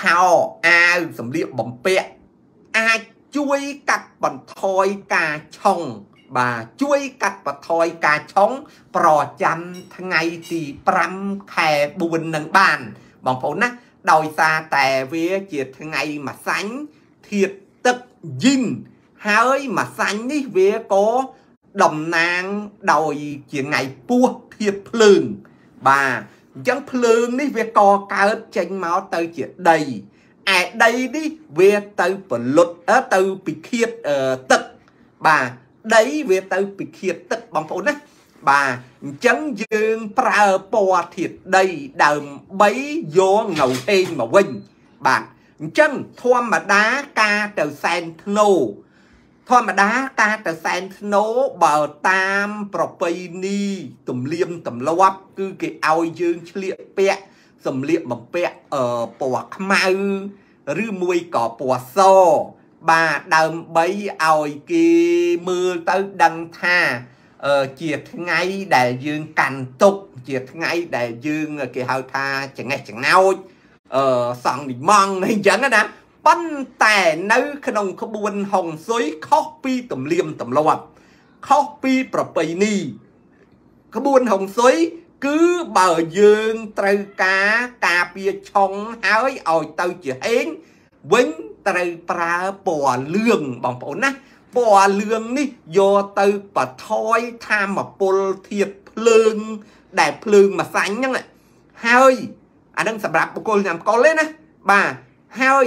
ខោអាវសម្លៀកបំពាក់អាចជួយកាត់បន្ថយការឆុងបាទជួយកាត់បន្ថយការឆុងប្រចាំថ្ងៃទី5ខែ4នឹងបាន បងប្អូនណាដោយសារតែវាជាថ្ងៃម្សាញ់ធាតទឹកយិនហើយម្សាញ់នេះវាក៏តំណាងដោយជាថ្ងៃពោះធាតភ្លើងបាទ អញ្ចឹងភ្លើងនេះវាកកើតចេញមកទៅជាដីឯដីនេះវាទៅពលុតទៅពិឃាតទឹកបាទដីវាទៅពិឃាតទឹកបងប្អូនណាបាទអញ្ចឹងយើងប្រើពណ៌ធាតុដីដើម្បីយកនៅហេងមកវិញបាទអញ្ចឹងធម្មតាការទៅសែនធ្នោ ធម្មតាការទៅសែនធ្នោបើតាមប្រពៃណីទំនៀមទម្លាប់គឺគេឲ្យយើងឆ្លៀកពាក់សម្លៀកបំពាក់អឺពណ៌ខ្មៅឬមួយក៏ពណ៌សបាទដើម្បីឲ្យគេមើលទៅដឹងថាជាថ្ងៃដែលយើងកាន់ទុកជាថ្ងៃដែលយើងគេហៅថាចង្អេះចង្អោចអឺសង់និមង់អីចឹងណា ប៉ុន្តែនៅក្នុងក្បួនហុងស៊ុយខុសពីទំនៀមទម្លាប់ខុសពីប្រពៃណីក្បួនហុងស៊ុយគឺបើយើងត្រូវការការពារឆុងហើយឲ្យទៅជាហេងវិញត្រូវប្រើពណ៌លឿងបងប្អូនណាពណ៌លឿងនេះយកទៅបថយធម្មពលធាតុភ្លើង ដែលភ្លើងម្សាញ់ហ្នឹងហើយអានឹងសម្រាប់បុគ្គលញ៉ាំកុលទេណាបាទហើយ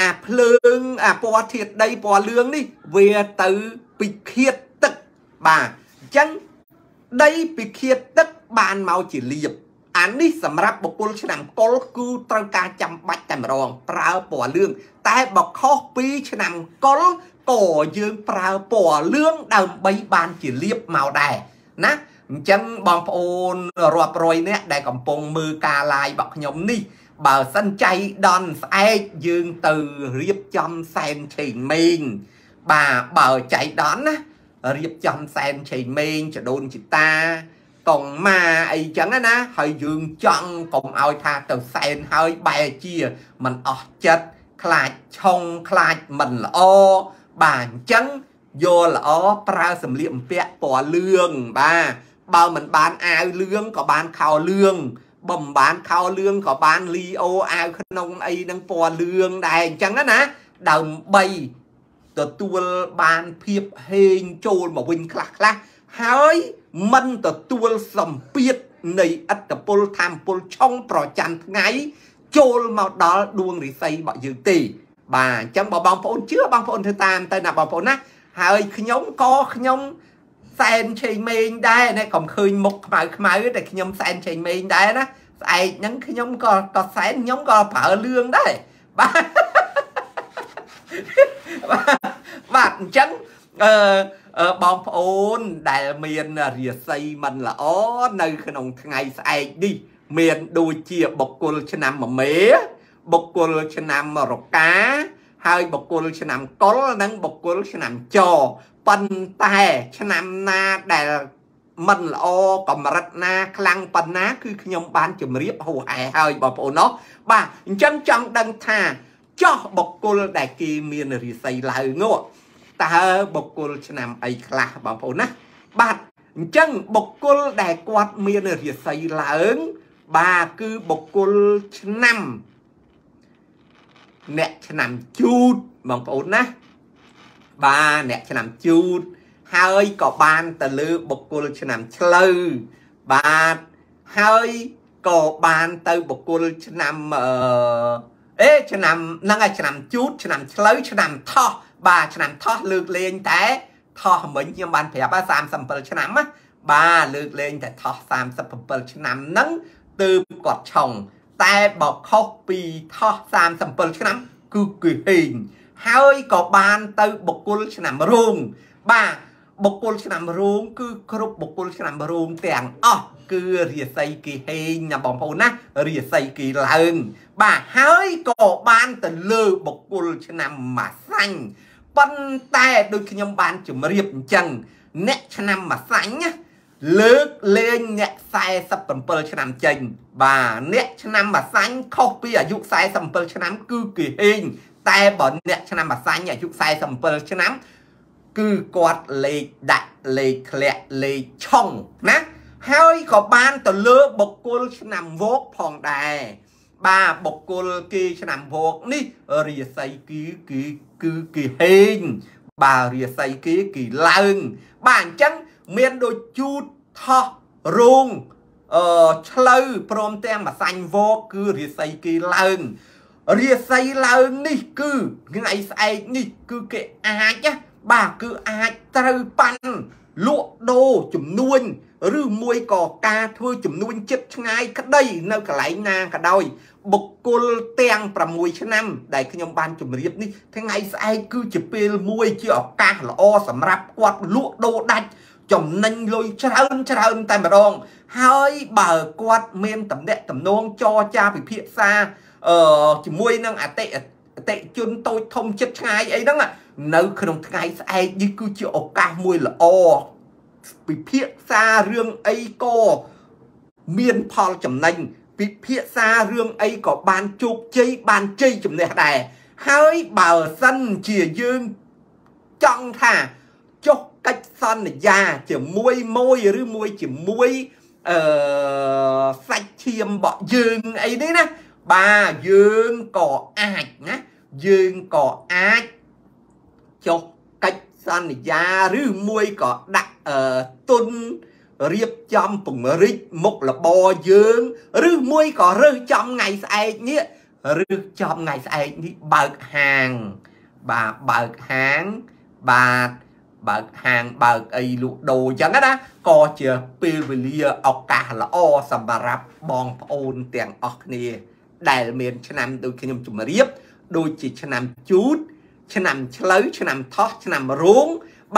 អាភ្លើងអាពណ៌ធាតុដីពណ៌លឿងនេះវាទៅពិឃាតទឹកបាទអញ្ចឹងដីពិឃាតទឹកបានមកជាលៀបអានេះសម្រាប់បុគ្គលឆ្នាំកុលគឺត្រូវការចាំបាច់តែម្ដងប្រើពណ៌លឿងតែបើខុសពីឆ្នាំកុលក៏យើងប្រើពណ៌លឿងដើម្បីបានជាលៀបមកដែរណាអញ្ចឹងបងប្អូនរាប់រយនាក់ដែលកំពុងមើលការ live របស់ខ្ញុំនេះ បើសិនចៃដនស្អែកយើងទៅរៀបចំសែនឆេងមេងបាទបើចៃដនណារៀបចំសែនឆេងមេងចដូនជីតាកងម៉ាអីចឹងណាហើយយើងចង់កុំឲ្យថាទៅសែនហើយបែរជាมันអស់ចិត្តខ្លាចឆុងខ្លាចមិនល្អបាទអញ្ចឹងយកល្អប្រើសម្លៀកបំពាក់ពណ៌លឿងបាទបើមិនបានអាវលឿងក៏បានខោលឿង បើមិនបានខោលឿងក៏បានលីអូអាវក្នុងអីនឹងពណ៌លឿងដែរអញ្ចឹងណាដើម្បីទទួលបានភាពហេងចូលមកវិញខ្លះខ្លះហើយមិនទទួលសម្ពាធនៃអត្តពលធម្មពលឆុងប្រចាំថ្ងៃចូលមកដល់ដួងរិស័យរបស់យើងទេបាទអញ្ចឹងបើបងប្អូនជឿបងប្អូនធ្វើតាមទៅណាបងប្អូនណាហើយខ្ញុំក៏ខ្ញុំ សែនឆេងមេងដែរណាកុំឃើញមុខខ្មៅខ្មៅតែខ្ញុំសែនឆេងមេងដែរណាស្អែកហ្នឹងខ្ញុំក៏ក៏សែនខ្ញុំក៏ប្រើលឿងដែរបាទបាទអញ្ចឹងអឺបងប្អូនដែលមានរាសីមិនល្អនៅក្នុងថ្ងៃស្អែកនេះមានដូចជាបុគ្គលឆ្នាំមមេបុគ្គលឆ្នាំរកាហើយបុគ្គលឆ្នាំកុលនិងបុគ្គលឆ្នាំច ប៉ុន្តែឆ្នាំណាដែលមិនល្អកម្រិតណាខ្លាំងប៉ុណ្ណា គឺខ្ញុំបានជម្រាបហួអែហើយបងប្អូនណោះបាទអញ្ចឹងចង់ដឹងថាចោះបុគ្គលដែលគេមានរាសីឡើងនោះតើបុគ្គលឆ្នាំអីខ្លះបងប្អូនណាបាទអញ្ចឹងបុគ្គលដែលគាត់មានរាសីឡើង បាទគឺបុគ្គលឆ្នាំ អ្នកឆ្នាំជូតបងប្អូនណា បាទអ្នកឆ្នាំជូតហើយក៏បានទៅលើបុគ្គលឆ្នាំឆ្លូវបាទហើយក៏បានទៅបុគ្គលឆ្នាំអឺអេឆ្នាំហ្នឹងហើយឆ្នាំជូតឆ្នាំឆ្លូវឆ្នាំថោះបាទឆ្នាំថោះលើកលែងតែថោះមិញខ្ញុំបានប្រាប់37ឆ្នាំណាបាទលើកលែងតែថោះ37ឆ្នាំហ្នឹងទើបគាត់ឆុងតែបើខុសពីថោះ37ឆ្នាំគឺគឺហេង ហើយក៏បានទៅបុគ្គលឆ្នាំរោងបាទបុគ្គលឆ្នាំរោងគឺគ្រប់បុគ្គលឆ្នាំរោងទាំងអស់គឺរាសីគីហេងណាបងប្អូនណារាសីគីឡើង បាទហើយក៏បានទៅលើបុគ្គលឆ្នាំម៉ាសាញ់ប៉ុន្តែដូចខ្ញុំបានជម្រាបអញ្ចឹងអ្នកឆ្នាំម៉ាសាញ់ណាលើកលែងអ្នក47ឆ្នាំចេញបាទអ្នកឆ្នាំម៉ាសាញ់ខុសពីអាយុ47ឆ្នាំគឺគេហេង តែបើអ្នកឆ្នាំអាសាញ់អាយុ47ឆ្នាំ គឺគាត់លេខដាក់លេខធ្លាក់លេខឆុងណាហើយក៏បានទៅលើបុគ្គលឆ្នាំវោកផងដែរបាទបុគ្គលគេឆ្នាំវោកនេះរាសីគឺគឺគឺគេហេងបាទរាសីគេគេឡើង បាទអញ្ចឹងមានដូចជូតថោះរោងអឺឆ្លូវព្រមទាំងម្សាញ់វោកគឺរាសីគេឡើង រាសីឡើងនេះគឺថ្ងៃស្អែកនេះគឺគេអាចបាទគឺអាចត្រូវប៉ាន់លក់ដូរចំនួនឬមួយក៏ការធ្វើចំនួនចិត្តឆ្ងាយក្តីនៅកន្លែងណាក៏ដោយបុគ្គលទាំង6ឆ្នាំដែលខ្ញុំបានជម្រាបនេះថ្ងៃស្អែកគឺជាពេលមួយជាឱកាសល្អសម្រាប់គាត់លក់ដូរដាច់ចំណេញលុយច្រើនច្រើនតែម្ដងហើយបើគាត់មានតំណែងតំណងចរចាពិភាក្សា អឺជាមួយនឹងអតិអតិជនតូចធំចិត្តឆ្ងាយអីហ្នឹងនៅក្នុងថ្ងៃស្អែកនេះគឺជាឱកាសមួយល្អពិភាក្សារឿងអីក៏មានផលចំណេញពិភាក្សារឿងអីក៏បានជោគជ័យបានជ័យជំនះដែរហើយបើសិនជាយើងចង់ថាចុះកិច្ចសន្យាជាមួយមួយឬមួយជាមួយអឺសាច់ឈាមរបស់យើងអីនេះណា បាទយើងក៏អាចណាយើងក៏អាចចុះកិច្ចសន្យាឬមួយក៏ដាក់អឺទុនរៀបចំពង្រីកមុខរបរយើងឬមួយក៏រើសចំថ្ងៃស្អែកនេះរើសចំថ្ងៃស្អែកនេះបើកហាង បាទបើកហាងបាទបើកហាងបើកអីលក់ដូរអញ្ចឹងណាក៏ជាពេលវេលាឱកាសល្អសម្រាប់បងប្អូនទាំងអស់គ្នា ដែលមានឆ្នាំដូចខ្ញុំជម្រាបដូចជាឆ្នាំជូតឆ្នាំឆ្លូវឆ្នាំថោះឆ្នាំរោង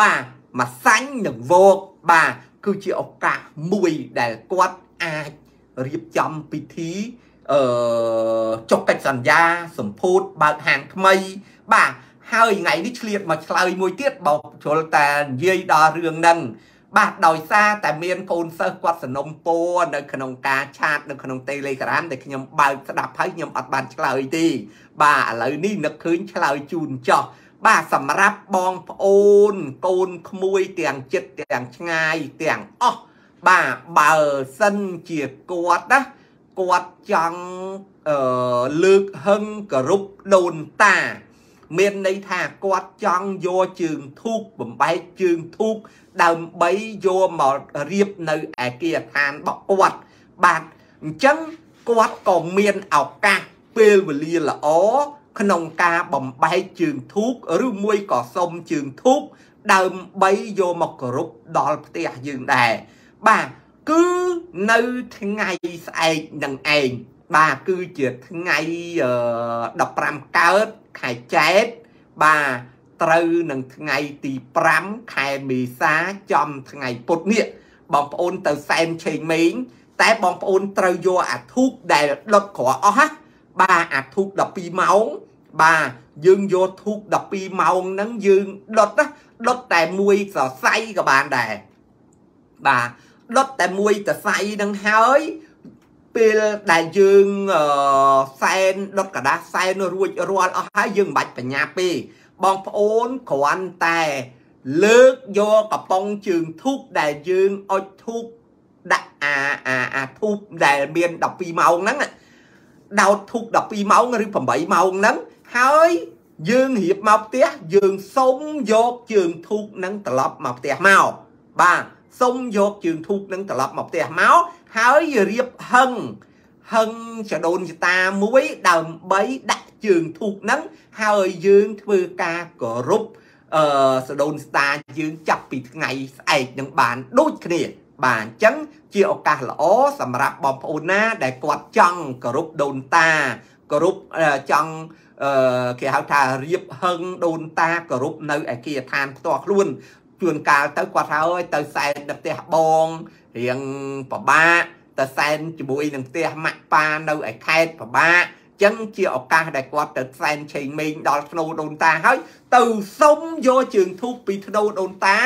បាទមួយសាញ់និងវោកបាទគឺជាឱកាសមួយដែលគាត់អាចរៀបចំពិធីអឺចុះកិច្ចសន្យាសម្ពោធបើកហាងថ្មី បាទហើយថ្ងៃនេះឆ្លៀតមកឆ្លើយមួយទៀតបោកជ្រុលតែនិយាយដល់រឿងហ្នឹង បាទដោយសារតែមានកូនសិស្សគាត់សនំពោនៅក្នុងការឆាតនៅក្នុង Telegram ដែលខ្ញុំបើកស្ដាប់ហើយខ្ញុំអត់បានឆ្លើយទេបាទឥឡូវនេះនឹកឃើញឆ្លើយជូនចោះបាទសម្រាប់បងប្អូនកូនក្មួយទាំងចិត្តទាំងឆ្ងាយទាំងអស់បាទបើសិនជាគាត់ណាគាត់ចង់អឺលើកហឹងគោរពដូនតា មានន័យថាគាត់ចង់យកជើងធូបបំបែកជើងធូបដើម្បីយកមករៀបនៅឯគាដ្ឋានរបស់គាត់បាទអញ្ចឹងគាត់ក៏មានឱកាសពេលវេលាល្អក្នុងការបំបែកជើងធូបឬមួយក៏សុំជើងធូបដើម្បីយកមកគោរពដល់ផ្ទះយើងដែរបាទគឺនៅថ្ងៃស្អែកនឹងឯង បាទគឺជាថ្ងៃ15កើតខែចែកបាទត្រូវនឹងថ្ងៃទី5ខែមេសាចំថ្ងៃពុធនេះបងប្អូនទៅសែនឆេងមេងតែបងប្អូនត្រូវយកអាធូបដែលដុតក្រអស់ណាបាទអាធូប12ម៉ោង បាទយើងយកធូប12ម៉ោងហ្នឹងយើងដុតណាដុតតែមួយសរសៃក៏បានដែរបាទដុតតែមួយសរសៃហ្នឹងហើយ ពេលដែលយើងសែនដុតกระดาษសែនរួចរាល់អស់ហើយយើងមិនបាច់បញ្ញាពេបងប្អូនគ្រាន់តែលើកយកកំប៉ុងជើងធូបដែលយើងអុជធូបដាក់អាអាអាធូបដែលមាន12ម៉ោងហ្នឹងដោតធូប12ម៉ោងឬ8ម៉ោងហ្នឹងហើយយើងរៀបមកផ្ទះយើងសុំយកជើងធូបនឹងត្រឡប់មកផ្ទះមកបាទសុំយកជើងធូបនឹងត្រឡប់មកផ្ទះមក ហើយរៀបហឹងហឹងចដូនចតាមួយដើម្បីដាក់ជើងធូបហ្នឹងហើយយើងធ្វើការគោរពអឺសដូនស្តាយើងចាប់ពីថ្ងៃស្អែកនឹងបានដូចគ្នាបាទអញ្ចឹងជាឱកាសល្អសម្រាប់បងប្អូនណា ដែលគាត់ចង់គោរពដូនតាគោរពចង់អឺគេហៅថារៀបហឹងដូនតាគោរពនៅឯគាឋានផ្ទាល់ខ្លួនជួនកាលទៅគាត់ថាអើយទៅសែននៅផ្ទះបង រៀងប្របាកទៅសែនជាមួយនឹងផ្ទះម៉ាក់ប៉ានៅឯខេត្តប្របាកចឹងជាឱកាសដែលគាត់ទៅសែនឆេងមេងដល់ធ្នូដូនតាហើយទៅសុំយកជើងធូបពីធ្នូដូនតា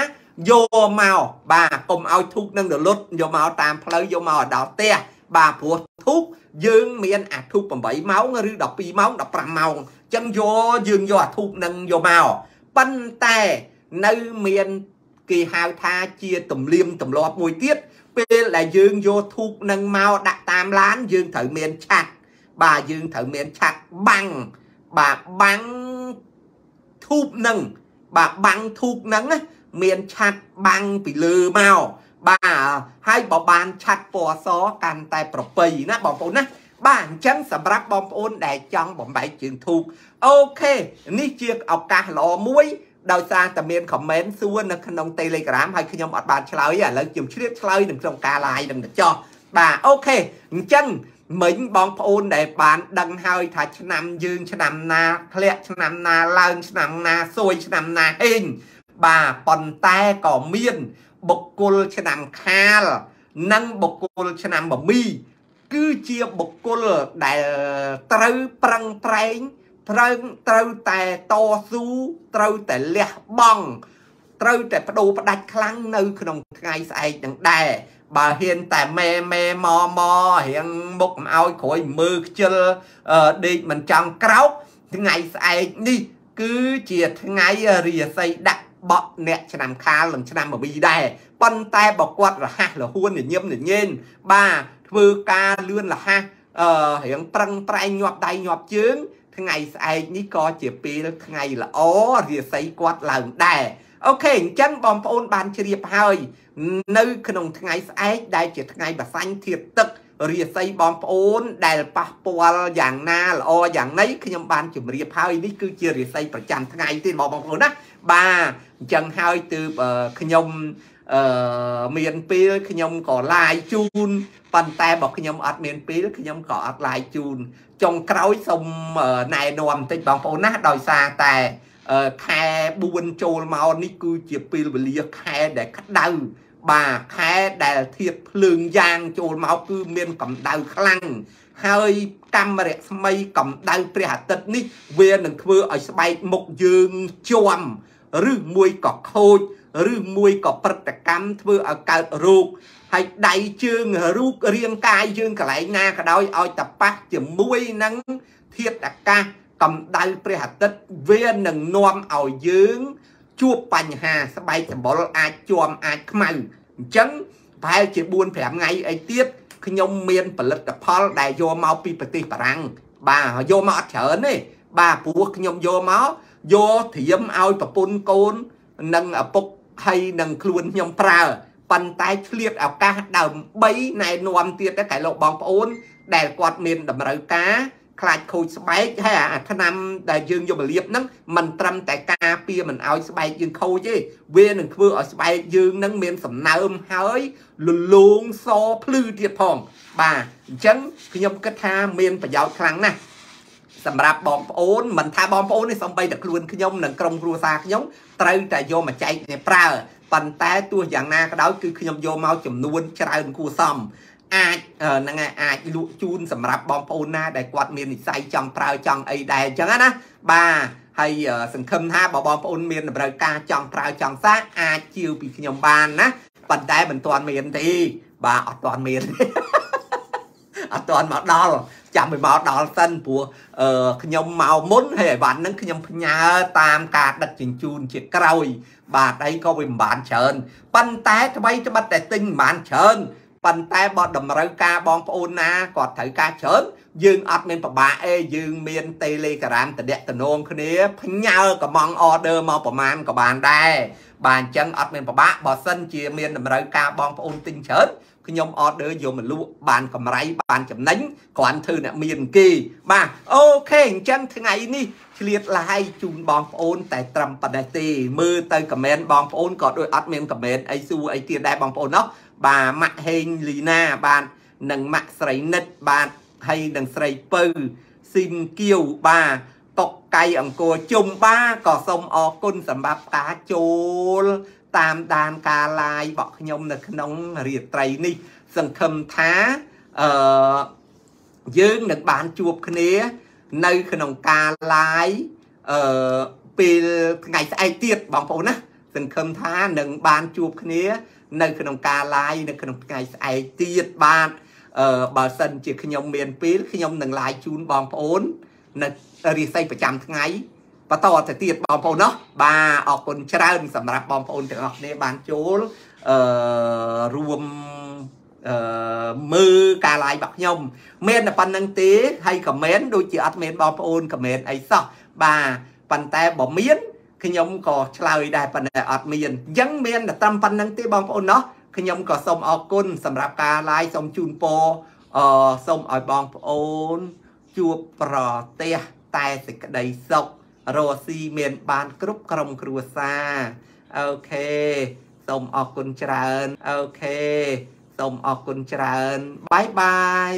យកមកបាទកុំឲ្យធូបនឹងរលត់យកមកតាមផ្លូវយកមកដល់ផ្ទះបាទព្រោះធូបយើងមានអាធូប8ម៉ោងឬ12ម៉ោង15ម៉ោងអញ្ចឹងយកយើងយកអាធូបនឹងយកមកប៉ុន្តែនៅមានគេហៅថាជាទំលៀមទម្លាប់មួយទៀត ពេលដែលយើងយកធូបនឹងមកដាក់តាមឡាន យើងត្រូវមានឆាត់បាទយើងត្រូវមានឆាត់បាំងបាទបាំងធូបនឹងបាទបាំងធូបនឹងមានឆាត់បាំងពីលើមកបាទហើយបើបានឆាត់ពណ៌សកាន់តែប្រពៃណាបងប្អូនណាបាទអញ្ចឹងសម្រាប់បងប្អូនដែលចង់បំបែកជើងធូបអូខេនេះជាឱកាសល្អមួយ ដោយសារតែមាន comment សួរនៅក្នុង Telegram ហើយខ្ញុំអត់បានឆ្លើយឥឡូវខ្ញុំជ្រាបឆ្លើយនៅក្នុងការ live នឹងទៅចោះបាទអូខេអញ្ចឹងមិញបងប្អូនដែលបានដឹងហើយថាឆ្នាំយើងឆ្នាំណាធ្លាក់ឆ្នាំណាឡើងឆ្នាំណាសួយឆ្នាំណាហេងបាទប៉ុន្តែក៏មានបុគ្គលឆ្នាំខាល និងបុគ្គលឆ្នាំបមី គឺជាបុគ្គលដែលត្រូវប្រឹងប្រែង ត្រូវត្រូវតែតស៊ូត្រូវតែលះបង់ត្រូវតែបដូរផ្ដាច់ខ្លាំងនៅ ក្នុងថ្ងៃស្អែកនឹងដែរបើហ៊ានតែមេមេម៉ម៉រៀងមុខមិនឲ្យក្រួយមើខ្ជិលដេកមិនចង់ក្រោកថ្ងៃស្អែកនេះ គឺជាថ្ងៃរាសីដាក់បក់អ្នកឆ្នាំខាលនិងឆ្នាំបវីដែរប៉ុន្តែបើគាត់រហ័សរហួនញញឹមញញែនបាទធ្វើការលឿនរហ័សអឺរៀងប្រឹងប្រែងញាប់ដៃញាប់ជើង ថ្ងៃស្អែកនេះក៏ជាពេលថ្ងៃល្អរាសីគាត់ឡើងដែរអូខេអញ្ចឹងបងប្អូនបានជ្រាបហើយ នៅ ក្នុងថ្ងៃស្អែកដែលជាថ្ងៃបសាញ់ធៀបទឹករាសីបងប្អូន ដែលប៉ះពាល់យ៉ាងណាល្អយ៉ាងណីខ្ញុំបានជម្រាបហើយនេះគឺជារាសីប្រចាំថ្ងៃទេបងប្អូនណាបាទអញ្ចឹងហើយទើបខ្ញុំ អឺមានពេលខ្ញុំក៏ឡាយជូនប៉ុន្តែបើខ្ញុំអត់មានពេលខ្ញុំក៏អត់ឡាយជូនចុងក្រោយសូមណែនាំបន្តិចបងប្អូនណាដោយសារតែខែ4ចូលមកនេះគឺជាពេលវេលាខែដែលក្តៅបាទខែដែលធៀបភ្លើងយ៉ាងចូលមកគឺមានកម្ដៅខ្លាំងហើយកាំរស្មីកម្ដៅព្រះអាទិត្យនេះ វានឹងធ្វើឲ្យស្បែកមុខយើងជាំឬមួយក៏ខូច ឬមួយក៏ព្រឹត្តិកម្មធ្វើឲ្យកើតរោគហើយដៃជើងរូបរាងកាយយើងកន្លែងណាក៏ដោយឲ្យតប៉ះជាមួយនឹងធាតុអាកាសកម្ដៅព្រះអាទិត្យវានឹងនាំឲ្យយើង ជួបបញ្ហាស្បែកសម្បុរអាចជាំអាចខ្មៅអញ្ចឹងប្រហែលជា4 5ថ្ងៃអីទៀតខ្ញុំមានផលិតផលដែលយកមកពីប្រទេសបារាំងបាទយកមកអត់ច្រើនទេបាទព្រោះខ្ញុំយកមកយកត្រៀមឲ្យប្រពន្ធកូននិងឪពុក ហើយនឹងខ្លួនខ្ញុំប្រើប៉ុន្តែឆ្លៀតឱកាសដើម្បីណែនាំទៀតទៅកែលោកបងប្អូន ដែលគាត់មានតម្រូវការខ្លាចខូចស្បែកហើយអាថ្នាំដែលយើងយកមកលាបហ្នឹងมันត្រឹមតែការពារមិនឲ្យស្បែកយើងខូចទេវានឹងធ្វើឲ្យស្បែកយើងហ្នឹងមានសំណើមហើយលលងសភ្លឺទៀតផង បាទអញ្ចឹងខ្ញុំគិតថាមានប្រយោជន៍ខ្លាំងណាស់ សម្រាប់បងប្អូនមិនថាបងប្អូននេះសំបីតែខ្លួនខ្ញុំនិងក្រុមគ្រួសារខ្ញុំត្រូវតែយកមកចែកគ្នាប្រើប៉ុន្តែទោះយ៉ាងណាក៏ដោយគឺខ្ញុំយកមកចំនួនច្រើនគួរសមអាចហ្នឹងហើយអាចលក់ជូនសម្រាប់បងប្អូនណាដែលគាត់មាននិស្ស័យចង់ប្រើចង់អីដែរអញ្ចឹងណាបាទហើយសង្ឃឹមថាបើបងប្អូនមានតម្រូវការចង់ប្រើចង់សាកអាចជាវពីខ្ញុំបានណាប៉ុន្តែមិនទាន់មានទេបាទអត់ទាន់មានអត់ទាន់មកដល់ ចាំឲ្យមកដល់សិនព្រោះអឺខ្ញុំមកមុនហើយឲ្យបានហ្នឹងខ្ញុំផ្ញើតាមការដឹកជញ្ជូនជាក្រោយ បាទអីក៏វាមិនបានច្រើនប៉ុន្តែថ្មីត្បិតតែទិញមិនបានច្រើនប៉ុន្តែបើតម្រូវការបងប្អូនណាគាត់ត្រូវការច្រើនយើងអត់មានប្របាកអេយើងមាន Telegram តំណតំណងគ្នាផ្ញើកំង order មកប្រមាណក៏បានដែរបាទអញ្ចឹងអត់មានប្របាកបើសិនជាមានតម្រូវការបងប្អូនទិញច្រើន ខ្ញុំ order យកមកលក់បានកម្រៃបានចំណេញគ្រាន់ធ្វើអ្នកមានគេបាទអូខេអញ្ចឹងថ្ងៃនេះឆ្លៀតឡាយជូនបងប្អូន តែត្រឹមប៉ុណ្ណេះទេមើលទៅខមមិនបងប្អូនក៏ដូចអត់មានខមមិនអីសួរអីទៀតដែរបងប្អូនណោះបាទម៉ាក់ហេងលីណាបាទនិងម៉ាក់ស្រីនិតបាទហើយនិងស្រីពៅស៊ីមគៀវបាទតុកកៃអង្គរជុំបាទក៏សូមអរគុណសម្រាប់ការចូល តាមដានការ live របស់ខ្ញុំនៅក្នុងរាត្រីនេះ សង្ឃឹមថាអឺយើងនឹងបានជួបគ្នា នៅក្នុងការ live អឺពេលថ្ងៃស្អែកទៀតបងប្អូនណាសង្ឃឹមថានឹងបានជួបគ្នា នៅក្នុងការ live នៅក្នុងថ្ងៃស្អែកទៀតបាទអឺបើសិនជាខ្ញុំមានពេលខ្ញុំនឹង live ជូនបងប្អូន នៅរិស័យប្រចាំថ្ងៃ បន្តទៅទៀតបងប្អូនណោះបាទអរគុណច្រើនសម្រាប់បងប្អូនទាំងអស់គ្នាបានចូលអឺរួមអឺមើលការ live របស់ខ្ញុំមានតែប៉ុណ្្នឹងទេហើយ comment ដូចជាអត់មានបងប្អូន comment អីសោះបាទប៉ុន្តែបើមានខ្ញុំក៏ឆ្លើយដែរប៉ុន្តែអត់មានអញ្ចឹងមានតែត្រឹមប៉ុណ្្នឹងទេបងប្អូនណោះខ្ញុំក៏សូមអរគុណសម្រាប់ការ live សូមជូនពរអឺសូមឲ្យបងប្អូនជួបប្រទេសតែសេចក្តីសុខ រស់ស៊ីមានបានគ្រប់ក្រុមគ្រួសារOK សូមអរគុណច្រើន OK សូមអរគុណច្រើន bye bye